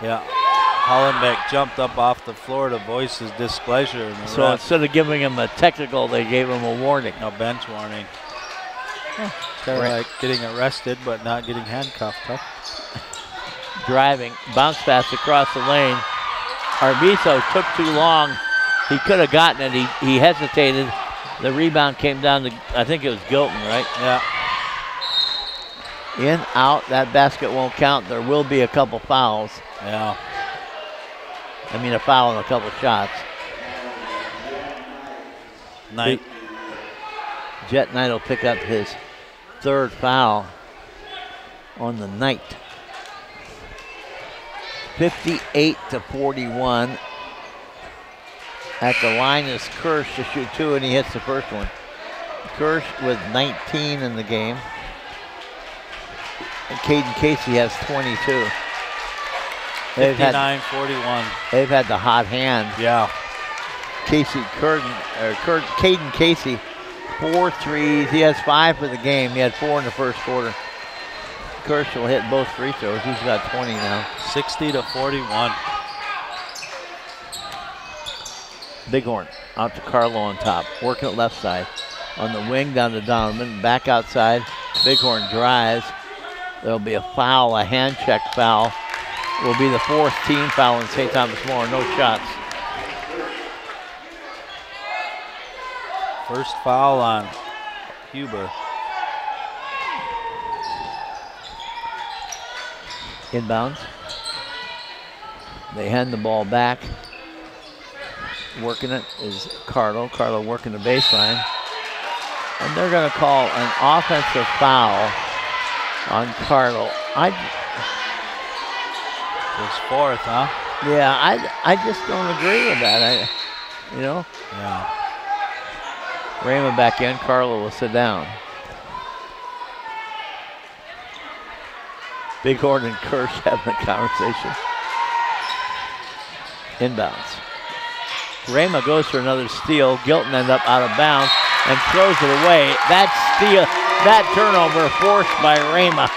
yeah. Hollenbeck jumped up off the floor to voice his displeasure. And So ref- instead of giving him a technical, they gave him a warning. no bench warning. Kind of Right. like getting arrested but not getting handcuffed, huh? Driving, bounce pass across the lane. Arviso took too long. He could have gotten it. He, he hesitated. The rebound came down to, I think it was Gilton, right? Yeah. In, out. That basket won't count. There will be a couple fouls. Yeah. I mean, a foul and a couple shots. Knight. Jet Knight will pick up his third foul on the night. 58 to 41. At the line is Kirsch to shoot two, and he hits the first one. Kirsch with 19 in the game. And Caden Casey has 22. They've 59 41. they've had the hot hand. Yeah. Casey Curtin, or Kurt, Caden Casey, four threes. He has five for the game. He had four in the first quarter. Kirsch will hit both free throws. He's got 20 now. 60 to 41. Bighorn out to Carlo on top, working it left side. On the wing down to Donovan, back outside. Bighorn drives. There'll be a foul, a hand check foul. Will be the fourth team foul in St. Thomas More. No shots. First foul on Huber. Inbounds. They hand the ball back. Working it is Carlo. Carlo working the baseline. And they're going to call an offensive foul on Carlo. I His fourth, huh? yeah, I I just don't agree with that. I you know, Yeah. Raymond back in, Carlo will sit down. Bighorn and Kirsch having a conversation. Inbounds. Rama goes for another steal. Gilton ends up out of bounds and throws it away. That steal, that turnover forced by Rama.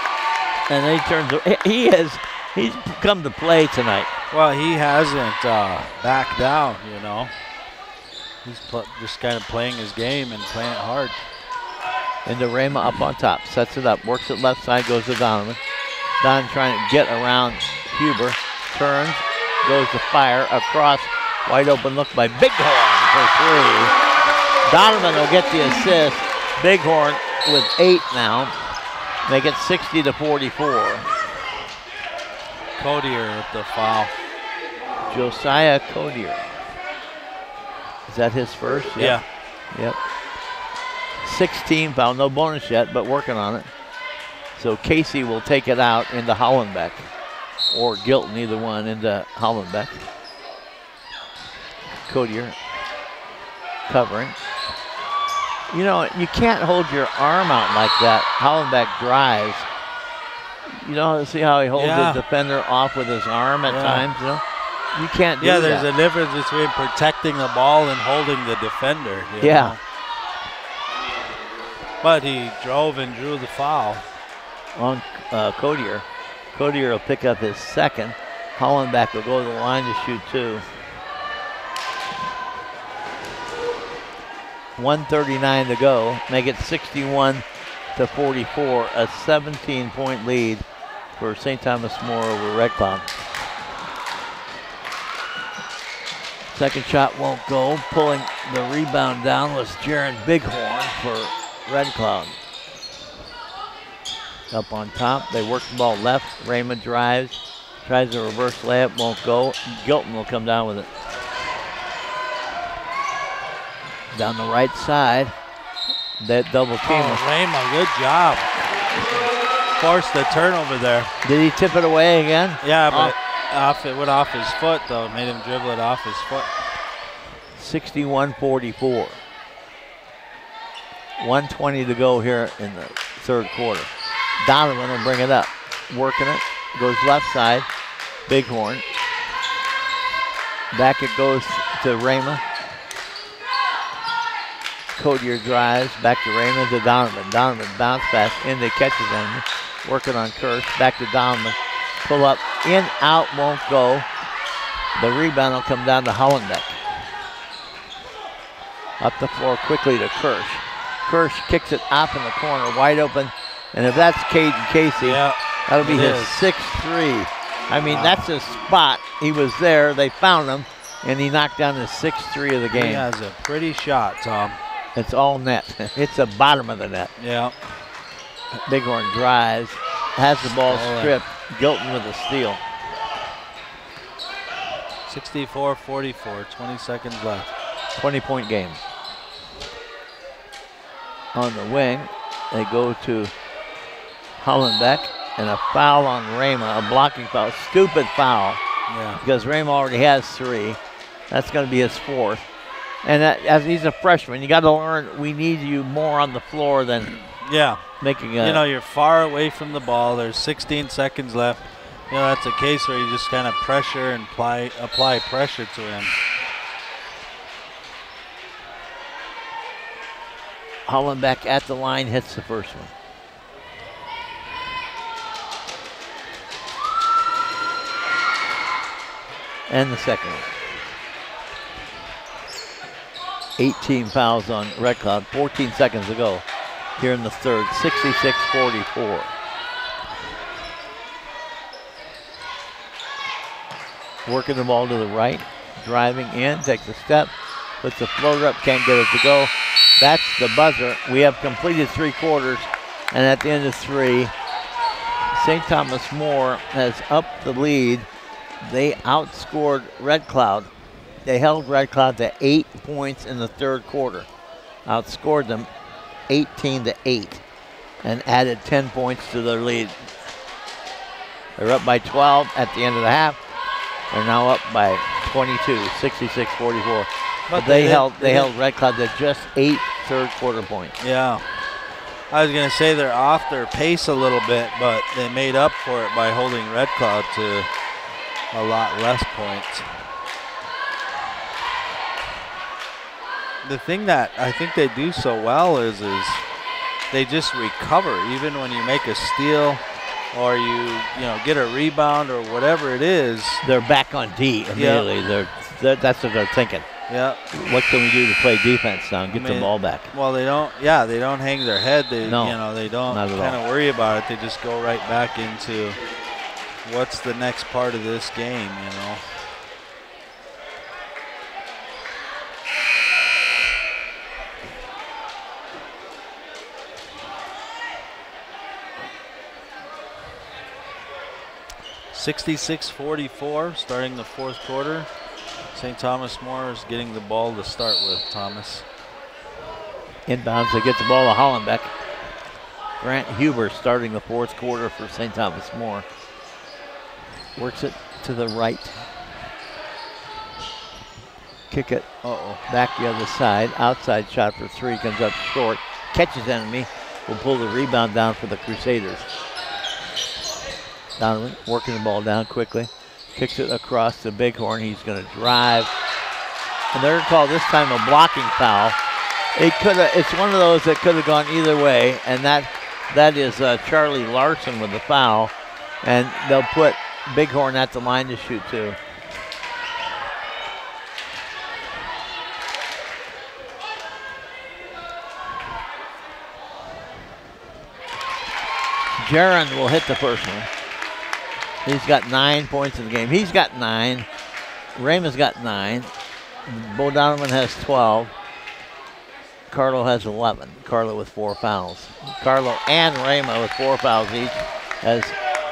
And he turns, he has, he's come to play tonight. Well, he hasn't uh, backed down, you know. He's just kind of playing his game and playing it hard. Into Rama up on top. Sets it up. Works it left side. Goes to Donovan. Don trying to get around Huber. Turns. Goes to fire. Across. Wide open look by Bighorn for three. Donovan will get the assist. Bighorn with eight now. Make it 60 to 44. Codier with the foul. Josiah Codier. Is that his first? Yeah. Yep. 16 foul, no bonus yet, but working on it. So Casey will take it out into Hollenbeck or Gilton, either one, into Hollenbeck. Codier covering. You know, you can't hold your arm out like that. Hollenbeck drives. You know, see how he holds Yeah. the defender off with his arm at Yeah. times, you know? You can't do Yeah, there's that. a difference between protecting the ball and holding the defender. Yeah. know. But he drove and drew the foul. On uh, Codier. Codier will pick up his second. Hollenbeck will go to the line to shoot two. 139 to go. Make it 61 to 44. A 17 point lead for St. Thomas More over Red Cloud. Second shot won't go. Pulling the rebound down was Jaron Bighorn for Red Cloud. Up on top, they work the ball left. Raymond drives, tries a reverse layup, won't go. Gilton will come down with it. Down the right side, that double oh, team. Oh, Raymond, good job. Forced the turnover there. Did he tip it away again? Yeah, but off it went off his foot though. Made him dribble it off his foot. 61 44. 120 to go here in the third quarter. Donovan will bring it up. Working it. Goes left side. Bighorn. Back it goes to Rama. Codier drives. Back to Rama to Donovan. Donovan bounce pass into catches enemy. Working on Kirsch. Back to Donovan. Pull up. In, out, won't go. The rebound will come down to Hollenbeck. Up the floor quickly to Kirsch. Kirsch kicks it up in the corner, wide open. And if that's Caden Casey, Yeah. that'll be his is. sixth three. I mean, Wow. that's his spot. He was there, they found him, and he knocked down his sixth three of the game. He has a pretty shot, Tom. It's all net. It's the bottom of the net. Yeah. Bighorn drives, has the ball it. stripped. Gilton with a steal. 64-44, 20 seconds left. 20 point game. On the wing, they go to Hollenbeck and a foul on Rama, a blocking foul. Stupid foul Yeah. because Rama already has three. That's going to be his fourth. And that, as he's a freshman, you got to learn we need you more on the floor than Yeah. making a. you know, you're far away from the ball. There's 16 seconds left. You know, that's a case where you just kind of pressure and apply apply pressure to him. Hollenbeck at the line hits the first one. And the second one. 18 fouls on Red Cloud, 14 seconds to go here in the third, 66-44. Working the ball to the right, driving in, takes a step, puts the floater up, can't get it to go. That's the buzzer. We have completed three quarters, and at the end of three, St. Thomas More has upped the lead. They outscored Red Cloud. They held Red Cloud to eight points in the third quarter, outscored them 18 to 8, and added 10 points to their lead. They're up by 12 at the end of the half. They're now up by 22, 66-44. But they, they held they they held Red Cloud to just eight third quarter points. Yeah. I was going to say they're off their pace a little bit, but they made up for it by holding Red Cloud to a lot less points. The thing that I think they do so well is is they just recover even when you make a steal or you you know get a rebound or whatever it is. They're back on D immediately. They're, they're that's what they're thinking. Yeah. What can we do to play defense now and get the mean, ball back? Well, they don't. Yeah, they don't hang their head. They, No, you know, they don't kind of worry about it. They just go right back into what's the next part of this game. You know. Sixty-six forty-four, starting the fourth quarter. St. Thomas More is getting the ball to start with. Thomas. Inbounds, they get the ball to Hollenbeck. Grant Huber starting the fourth quarter for St. Thomas More. Works it to the right. Kick it Uh-oh. back the other side. Outside shot for three comes up short. Catches enemy. Will pull the rebound down for the Crusaders. Donovan working the ball down quickly. Kicks it across the Bighorn. He's going to drive. And they're going to call this time a blocking foul. It could have. It's one of those that could have gone either way, and that that is uh, Charlie Larson with the foul, and they'll put Bighorn at the line to shoot too. Jaron will hit the first one. He's got nine points in the game. He's got nine. Raymond's got nine. Bo Donovan has 12. Carlo has 11. Carlo with four fouls. Carlo and Rama with four fouls each as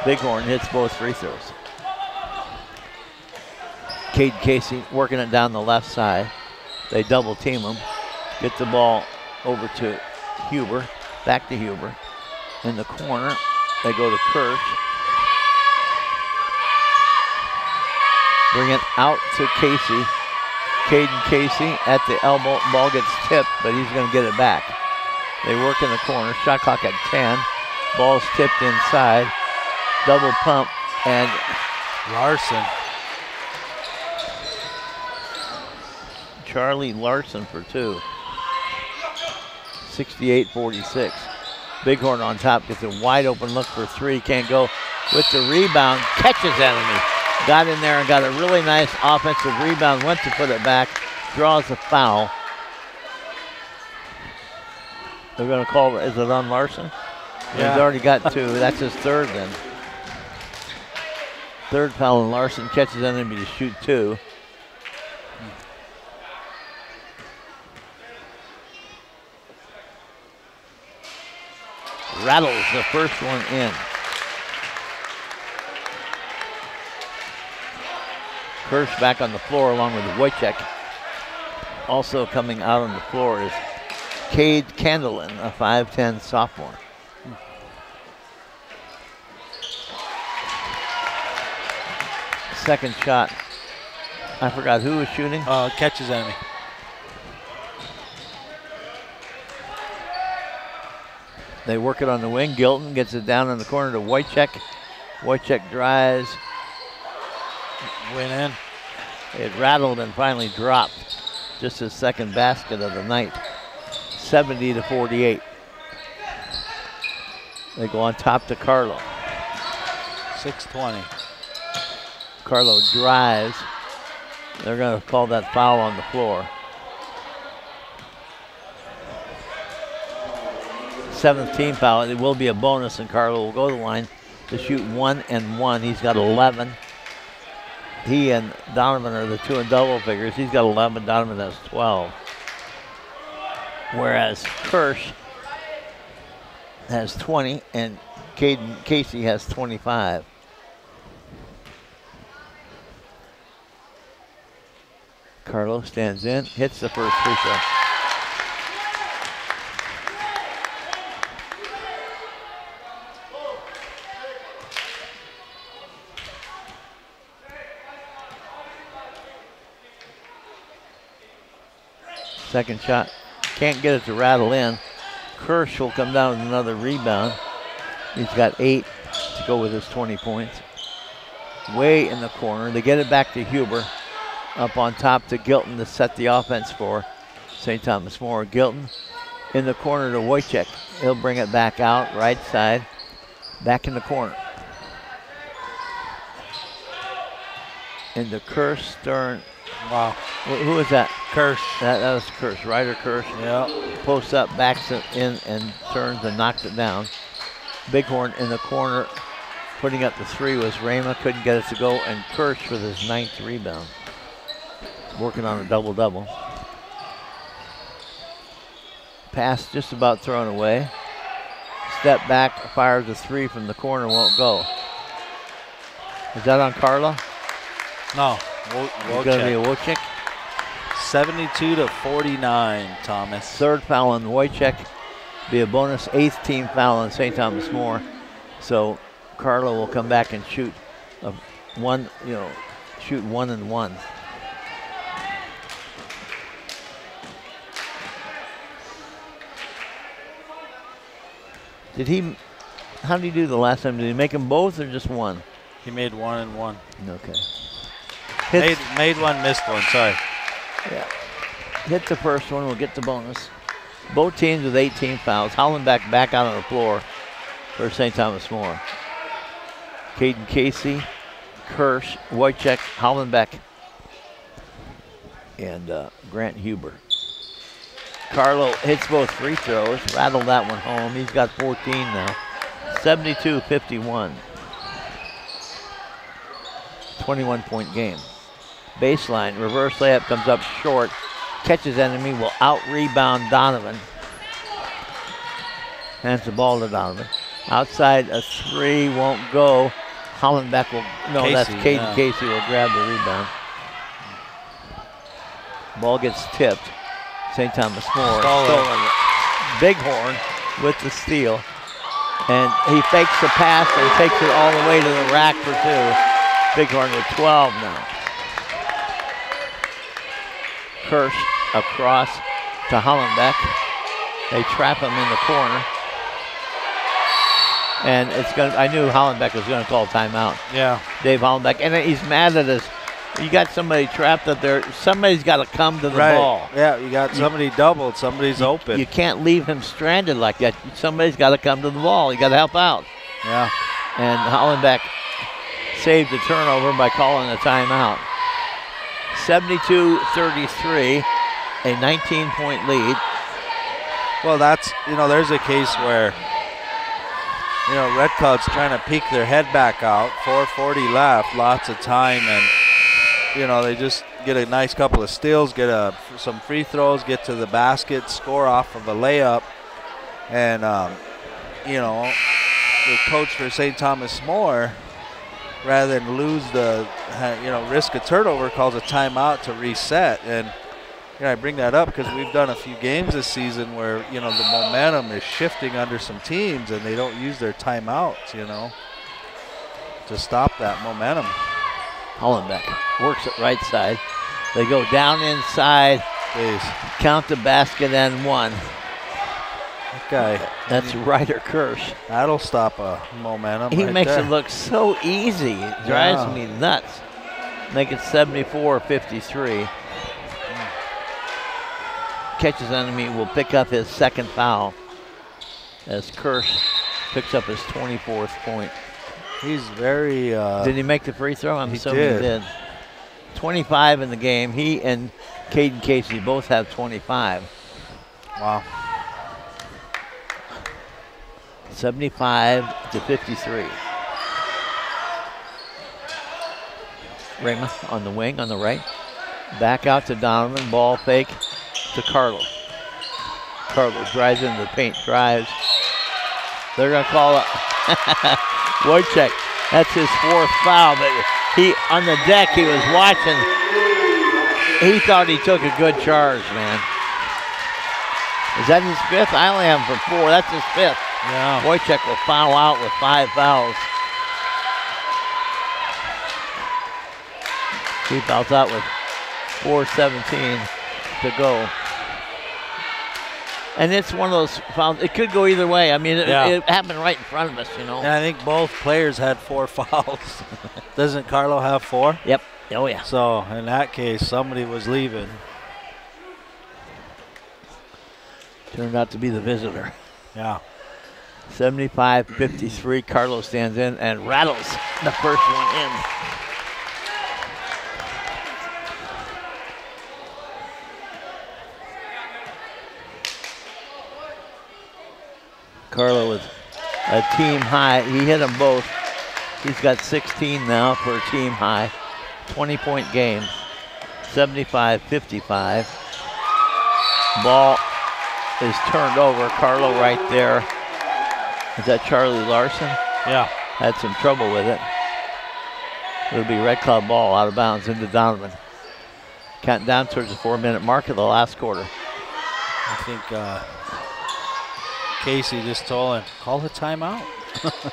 Bighorn hits both free throws. Cade Casey working it down the left side. They double team him. Get the ball over to Huber. Back to Huber. In the corner, they go to Kirsch. Bring it out to Casey. Caden Casey at the elbow. Ball gets tipped, but he's going to get it back. They work in the corner. Shot clock at 10. Ball's tipped inside. Double pump, and Larson. Charlie Larson for two. 68-46. Bighorn on top gets a wide open look for three. Can't go with the rebound. Catches enemy. Got in there and got a really nice offensive rebound. Went to put it back. Draws a foul. They're going to call, is it on Larson? Yeah. He's already got two. That's his third then. Third foul, and Larson catches enemy to shoot two. Rattles the first one in. Kirsch back on the floor along with Wojciech. Also coming out on the floor is Cade Candelin, a 5'10 sophomore. Second shot. I forgot who was shooting. Uh, catches enemy. They work it on the wing. Gilton gets it down in the corner to Wojciech. Wojciech drives. Went in. It rattled and finally dropped. Just his second basket of the night. 70 to 48. They go on top to Carlo. 620. Carlo drives, They're going to call that foul on the floor. Seventh team foul. It will be a bonus, and Carlo will go to the line to shoot one and one. He's got 11. He and Donovan are the two in double figures. He's got 11. Donovan has 12. Whereas Kirsch has 20 and Caden Casey has 25. Carlo stands in, hits the first free throw. Second shot, can't get it to rattle in. Kirsch will come down with another rebound. He's got eight to go with his 20 points. Way in the corner. They get it back to Huber. Up on top to Gilton to set the offense for St. Thomas More. Gilton in the corner to Wojcik. He'll bring it back out, right side. Back in the corner. Into Kirsch, Stern. Wow. Wh- Who is that? Kirsch. That, that was Kirsch, Ryder Kirsch. Yeah. Posts up, backs it in, and turns and knocks it down. Bighorn in the corner, putting up the three was Rama. Couldn't get it to go, and Kirsch with his ninth rebound. Working on a double double. Pass just about thrown away. Step back, fires a three from the corner, won't go. Is that on Carlo? No. Wo- It's going to be a Wojcik. Wojcik. 72 to 49, Thomas. Third foul on Wojcik. Be a bonus eighth team foul on St. Thomas More. So Carlo will come back and shoot a one, you know, shoot one and one. Did he? How did he do the last time? Did he make them both or just one? He made one and one. Okay. Made, Hits, made one, missed one. Sorry. yeah. Hit the first one. We'll get the bonus. Both teams with 18 fouls. Hollenbeck back out on the floor for St. Thomas More. Caden Casey, Kirsch, Wojcik, Hollenbeck, and uh, Grant Huber. Carlo hits both free throws, rattled that one home. He's got 14 now. 72 51. 21 point game. Baseline, reverse layup comes up short. Catches enemy, will out rebound Donovan. Hands the ball to Donovan. Outside a three won't go. Hollenbeck will no, that's Caden yeah. Casey will grab the rebound. Ball gets tipped. St. Thomas More Stolen. stolen. Bighorn with the steal. And he fakes the pass and takes it all the way to the rack for two. Bighorn with 12 now. Kirsch across to Hollenbeck. They trap him in the corner. And it's gonna I knew Hollenbeck was gonna call timeout. Yeah. Dave Hollenbeck. And he's mad at us. You got somebody trapped up there. Somebody's got to come to the right. ball. Yeah, you got somebody doubled. Somebody's open. You can't leave him stranded like that. Somebody's got to come to the ball. You got to help out. yeah. And Hollenbeck saved the turnover by calling a timeout. 72-33, a 19 point lead. Well, that's you know, there's a case where you know Red Cloud's trying to peek their head back out. 4:40 left, lots of time, and you know they just get a nice couple of steals, get a some free throws, get to the basket, score off of a layup, and um, you know the coach for St. Thomas More. Rather than lose the, you know, risk a turnover, calls a timeout to reset. And you know, I bring that up because we've done a few games this season where you know the momentum is shifting under some teams and they don't use their timeouts, you know, to stop that momentum. Hollenbeck works it right side. They go down inside, Jeez, count the basket and one. guy, That's Ryder Kirsch. that'll stop a momentum. He right makes there. it look so easy. It drives Yeah. me nuts. Make it 74-53. Catches enemy will pick up his second foul as Kirsch picks up his 24th point. He's very. Uh, did he make the free throw? I'm he assuming did. he did. 25 in the game. He and Caden Casey both have 25. Wow. 75 to 53. Raymond on the wing on the right. Back out to Donovan. Ball fake to Carlo. Carlo drives into the paint, drives. They're going to call it Wojcik. That's his fourth foul, but he on the deck he was watching. He thought he took a good charge, man. Is that his fifth? I only have him for four. That's his fifth. Yeah. Wojcik will foul out with five fouls. He fouls out with 4.17 to go. And it's one of those fouls. It could go either way. I mean, it, Yeah. it happened right in front of us, you know. And I think both players had four fouls. Doesn't Carlo have four? Yep. Oh, yeah. So in that case, somebody was leaving. Turned out to be the visitor. Yeah. 75 53. Carlos stands in and rattles the first one in. Carlo with a team high. He hit them both. He's got 16 now for a team high. 20 point game. 75 55. Ball is turned over. Carlo right there. Is that Charlie Larson? Yeah. Had some trouble with it. It'll be Red Cloud ball out of bounds into Donovan. Counting down towards the four minute mark of the last quarter. I think uh, Casey just told him, call the timeout.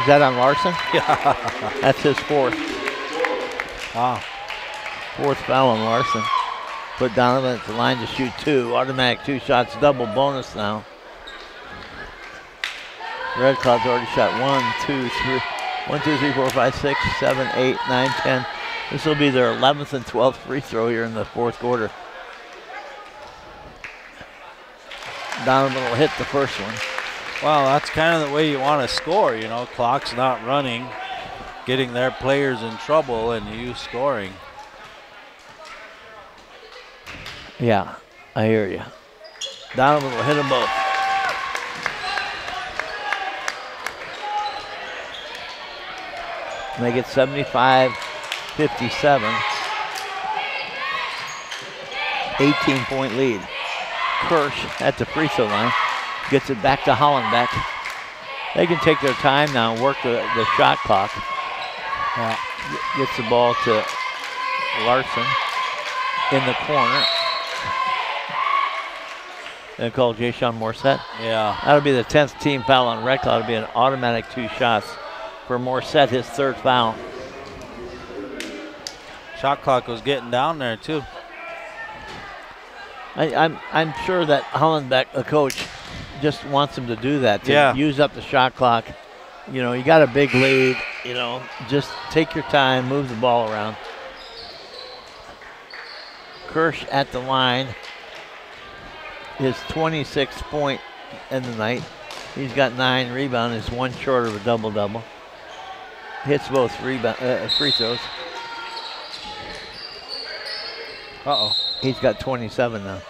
Is that on Larson? yeah. That's his fourth. Wow. Fourth foul on Larson. Put Donovan at the line to shoot two. Automatic two shots, double bonus now. Red Cloud's already shot one, two, three, one, two, three, four, five, six, seven, eight, nine, ten. This will be their 11th and 12th free throw here in the fourth quarter. Donovan will hit the first one. Well, that's kind of the way you want to score, you know. Clock's not running, getting their players in trouble, and you scoring. Yeah, I hear you. Donovan will hit them both. And they get 75 57. 18 point lead. Kirsch at the free throw line gets it back to Hollenbeck. They can take their time now and work the, the shot clock. Yeah. Gets the ball to Larson in the corner. They call Jay Sean Morissette. Yeah. That'll be the 10th team foul on Red Cloud. It'll be an automatic two shots for Morissette, his third foul. Shot clock was getting down there, too. I, I'm I'm sure that Hollenbeck, the coach, just wants him to do that to Yeah. use up the shot clock. You know, you got a big lead. You know, just take your time, move the ball around. Kirsch at the line. His 26th point in the night. He's got nine rebounds. He's one short of a double double. Hits both rebound uh, free throws. Uh oh. He's got 27 now.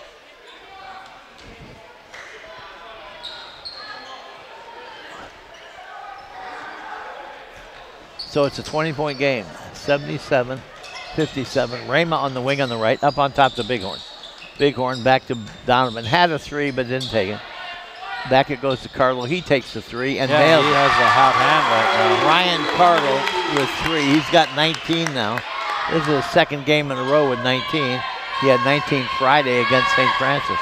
So it's a 20 point game. 77 57. Rama on the wing on the right, up on top to Bighorn. Bighorn back to Donovan. Had a three, but didn't take it. Back it goes to Carlo. He takes the three and Yeah, nails he has a hot hand right now. Ryan Carlo with three. He's got 19 now. This is his second game in a row with 19. He had 19 Friday against St. Francis.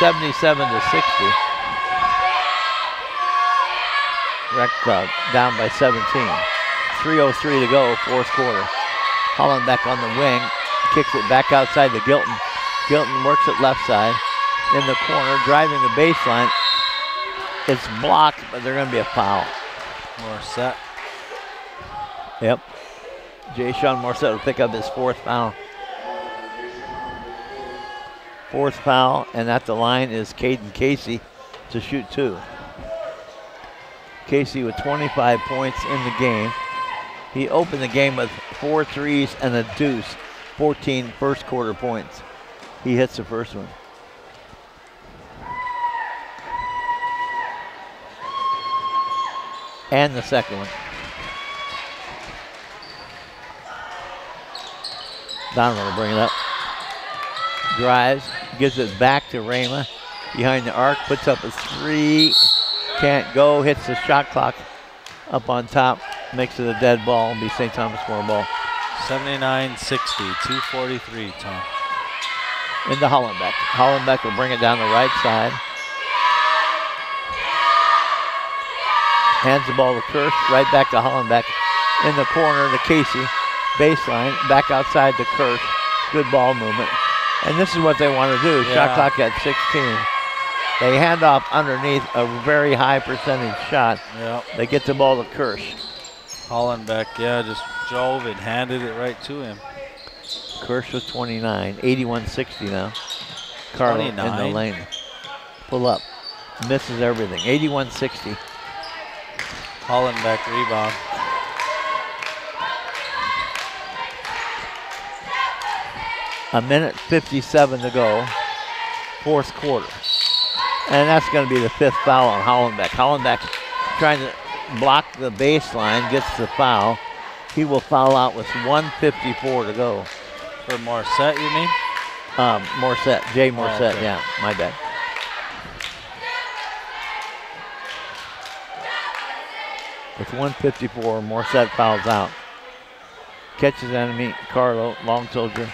77 to 60. Red Cloud down by 17. 3.03 to go, fourth quarter. Hollenbeck on the wing, kicks it back outside to Gilton. Gilton works it left side in the corner, driving the baseline. It's blocked, but they're going to be a foul. Morissette. Yep. Jay Sean Morissette will pick up his fourth foul. Fourth foul, and at the line is Caden Casey to shoot two. Casey with 25 points in the game. He opened the game with four threes and a deuce, 14 first quarter points. He hits the first one. And the second one. Donovan will bring it up. Drives, gives it back to Rama. Behind the arc, puts up a three. Can't go, hits the shot clock up on top, makes it a dead ball, and be St. Thomas More ball. 79-60, 243, Tom. Into Hollenbeck. Hollenbeck will bring it down the right side. Hands the ball to Kirsch, right back to Hollenbeck. In the corner to Casey. Baseline, back outside the Kirsch. Good ball movement. And this is what they want to do. Yeah. Shot clock at 16. They hand off underneath a very high percentage shot. Yep. They get the ball to Kirsch. Hollenbeck, yeah, just drove and handed it right to him. Kirsch with 29, 81-60 now. Carlo in the lane. Pull up. Misses everything. 81-60. Hollenbeck rebound. A minute 57 to go. Fourth quarter. And that's going to be the fifth foul on Hollenbeck. Hollenbeck trying to block the baseline, gets the foul. He will foul out with 154 to go. For Morissette, you mean? Um, Morissette, Jay Morissette, okay. yeah, my bad. With 154, Morissette fouls out. Catches enemy, Carlo, Long Soldier,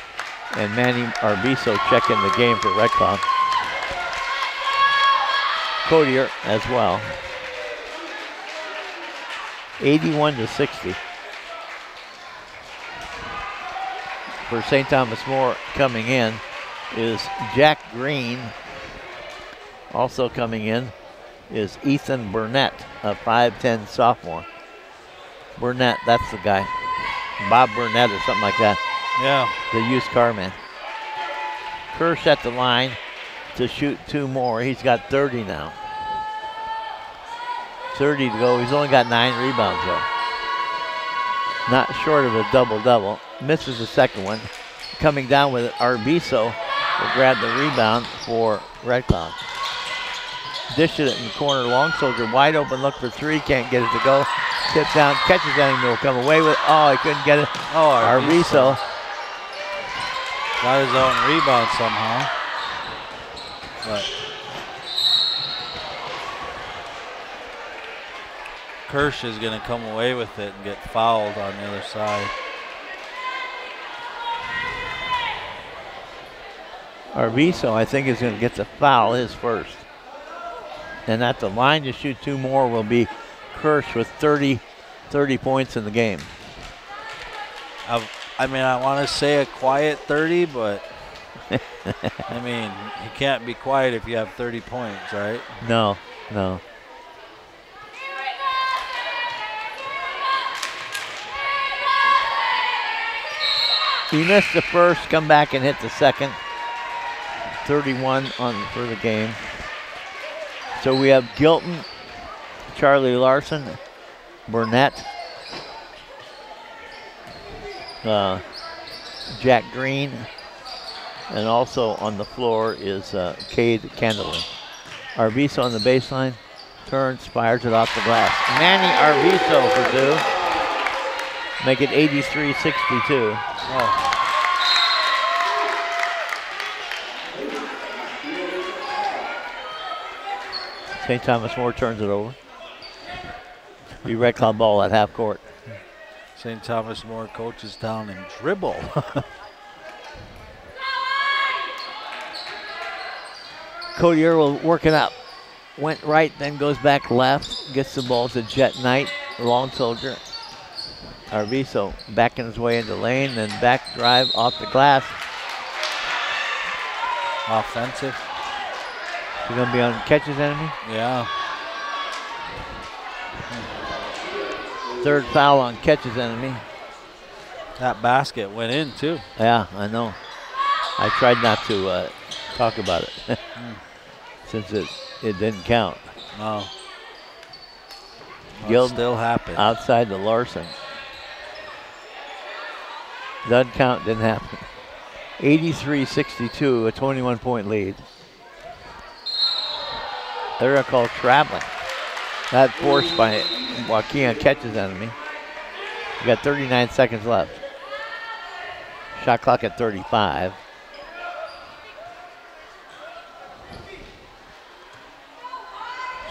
and Manny Arbiso checking the game for Red Cloud. Codier as well. 81 to 60. For St. Thomas More coming in is Jack Green. Also coming in is Ethan Burnett, a 5'10 sophomore. Burnett, that's the guy. Bob Burnett or something like that, Yeah. the used car man. Kirsch at the line to shoot two more. He's got 30 now. 30 to go. He's only got nine rebounds though. Not short of a double double. Misses the second one. Coming down with it, Arbiso will grab the rebound for Red Cloud. Dished it in the corner. Long soldier wide open. Look for three. Can't get it to go. Tip down. Catches enemy. Will come away with. it. Oh, he couldn't get it. Oh, Arbiso. Got his own rebound somehow. But Kirsch is going to come away with it and get fouled on the other side. Arviso, I think, is going to get the foul, his first. And at the line to shoot two more will be Kirsch with 30, 30 points in the game. I've, I mean, I want to say a quiet 30, but I mean, you can't be quiet if you have 30 points, right? No, no. He missed the first, come back and hit the second. 31 on for the game. So we have Gilton, Charlie Larson, Burnett, uh, Jack Green, and also on the floor is uh, Cade Candlin. Arviso on the baseline, turns, fires it off the glass. Manny Arviso for two. Make it 83-62. Oh, St. Thomas More turns it over. Be Red Cloud ball at half court. St. Thomas More coaches down and dribble. Codier will work up. Went right, then goes back left. Gets the ball to Jet Knight, long soldier. Arviso backing his way into lane, then back drive off the glass. Offensive. He's gonna be on catches enemy. Yeah. Third foul on catches enemy. That basket went in too. Yeah, I know. I tried not to uh, talk about it since it, it didn't count. No. Gill still happen. outside the Larson. Doesn't count, didn't happen. 83 62, a 21 point lead. They're to call traveling. That forced by Joaquin catches enemy. We got 39 seconds left. Shot clock at 35.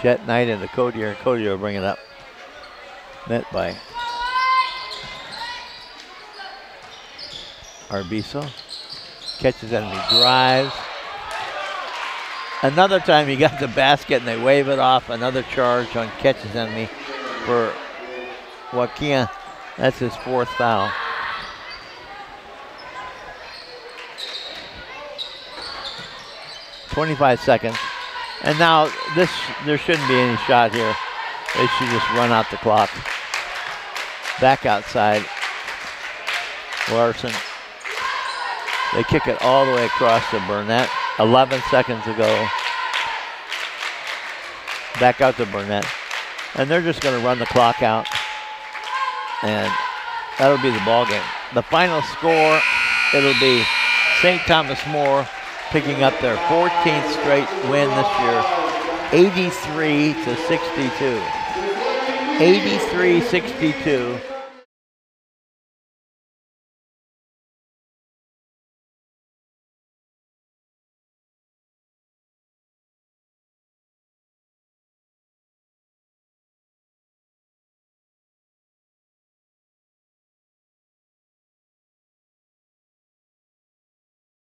Jet Knight into Cody and Cody will bring it up. Net by Arbizo. Catches enemy drives. Another time he got the basket and they wave it off. Another charge on catches enemy for Joaquin. That's his fourth foul. Twenty-five seconds, and now this there shouldn't be any shot here. They should just run out the clock. Back outside. Larson. They kick it all the way across to Burnett. 11 seconds ago. Back out to Burnett. And they're just going to run the clock out. And that'll be the ball game. The final score, it'll be St. Thomas More picking up their 14th straight win this year, 83 to 62. 83 62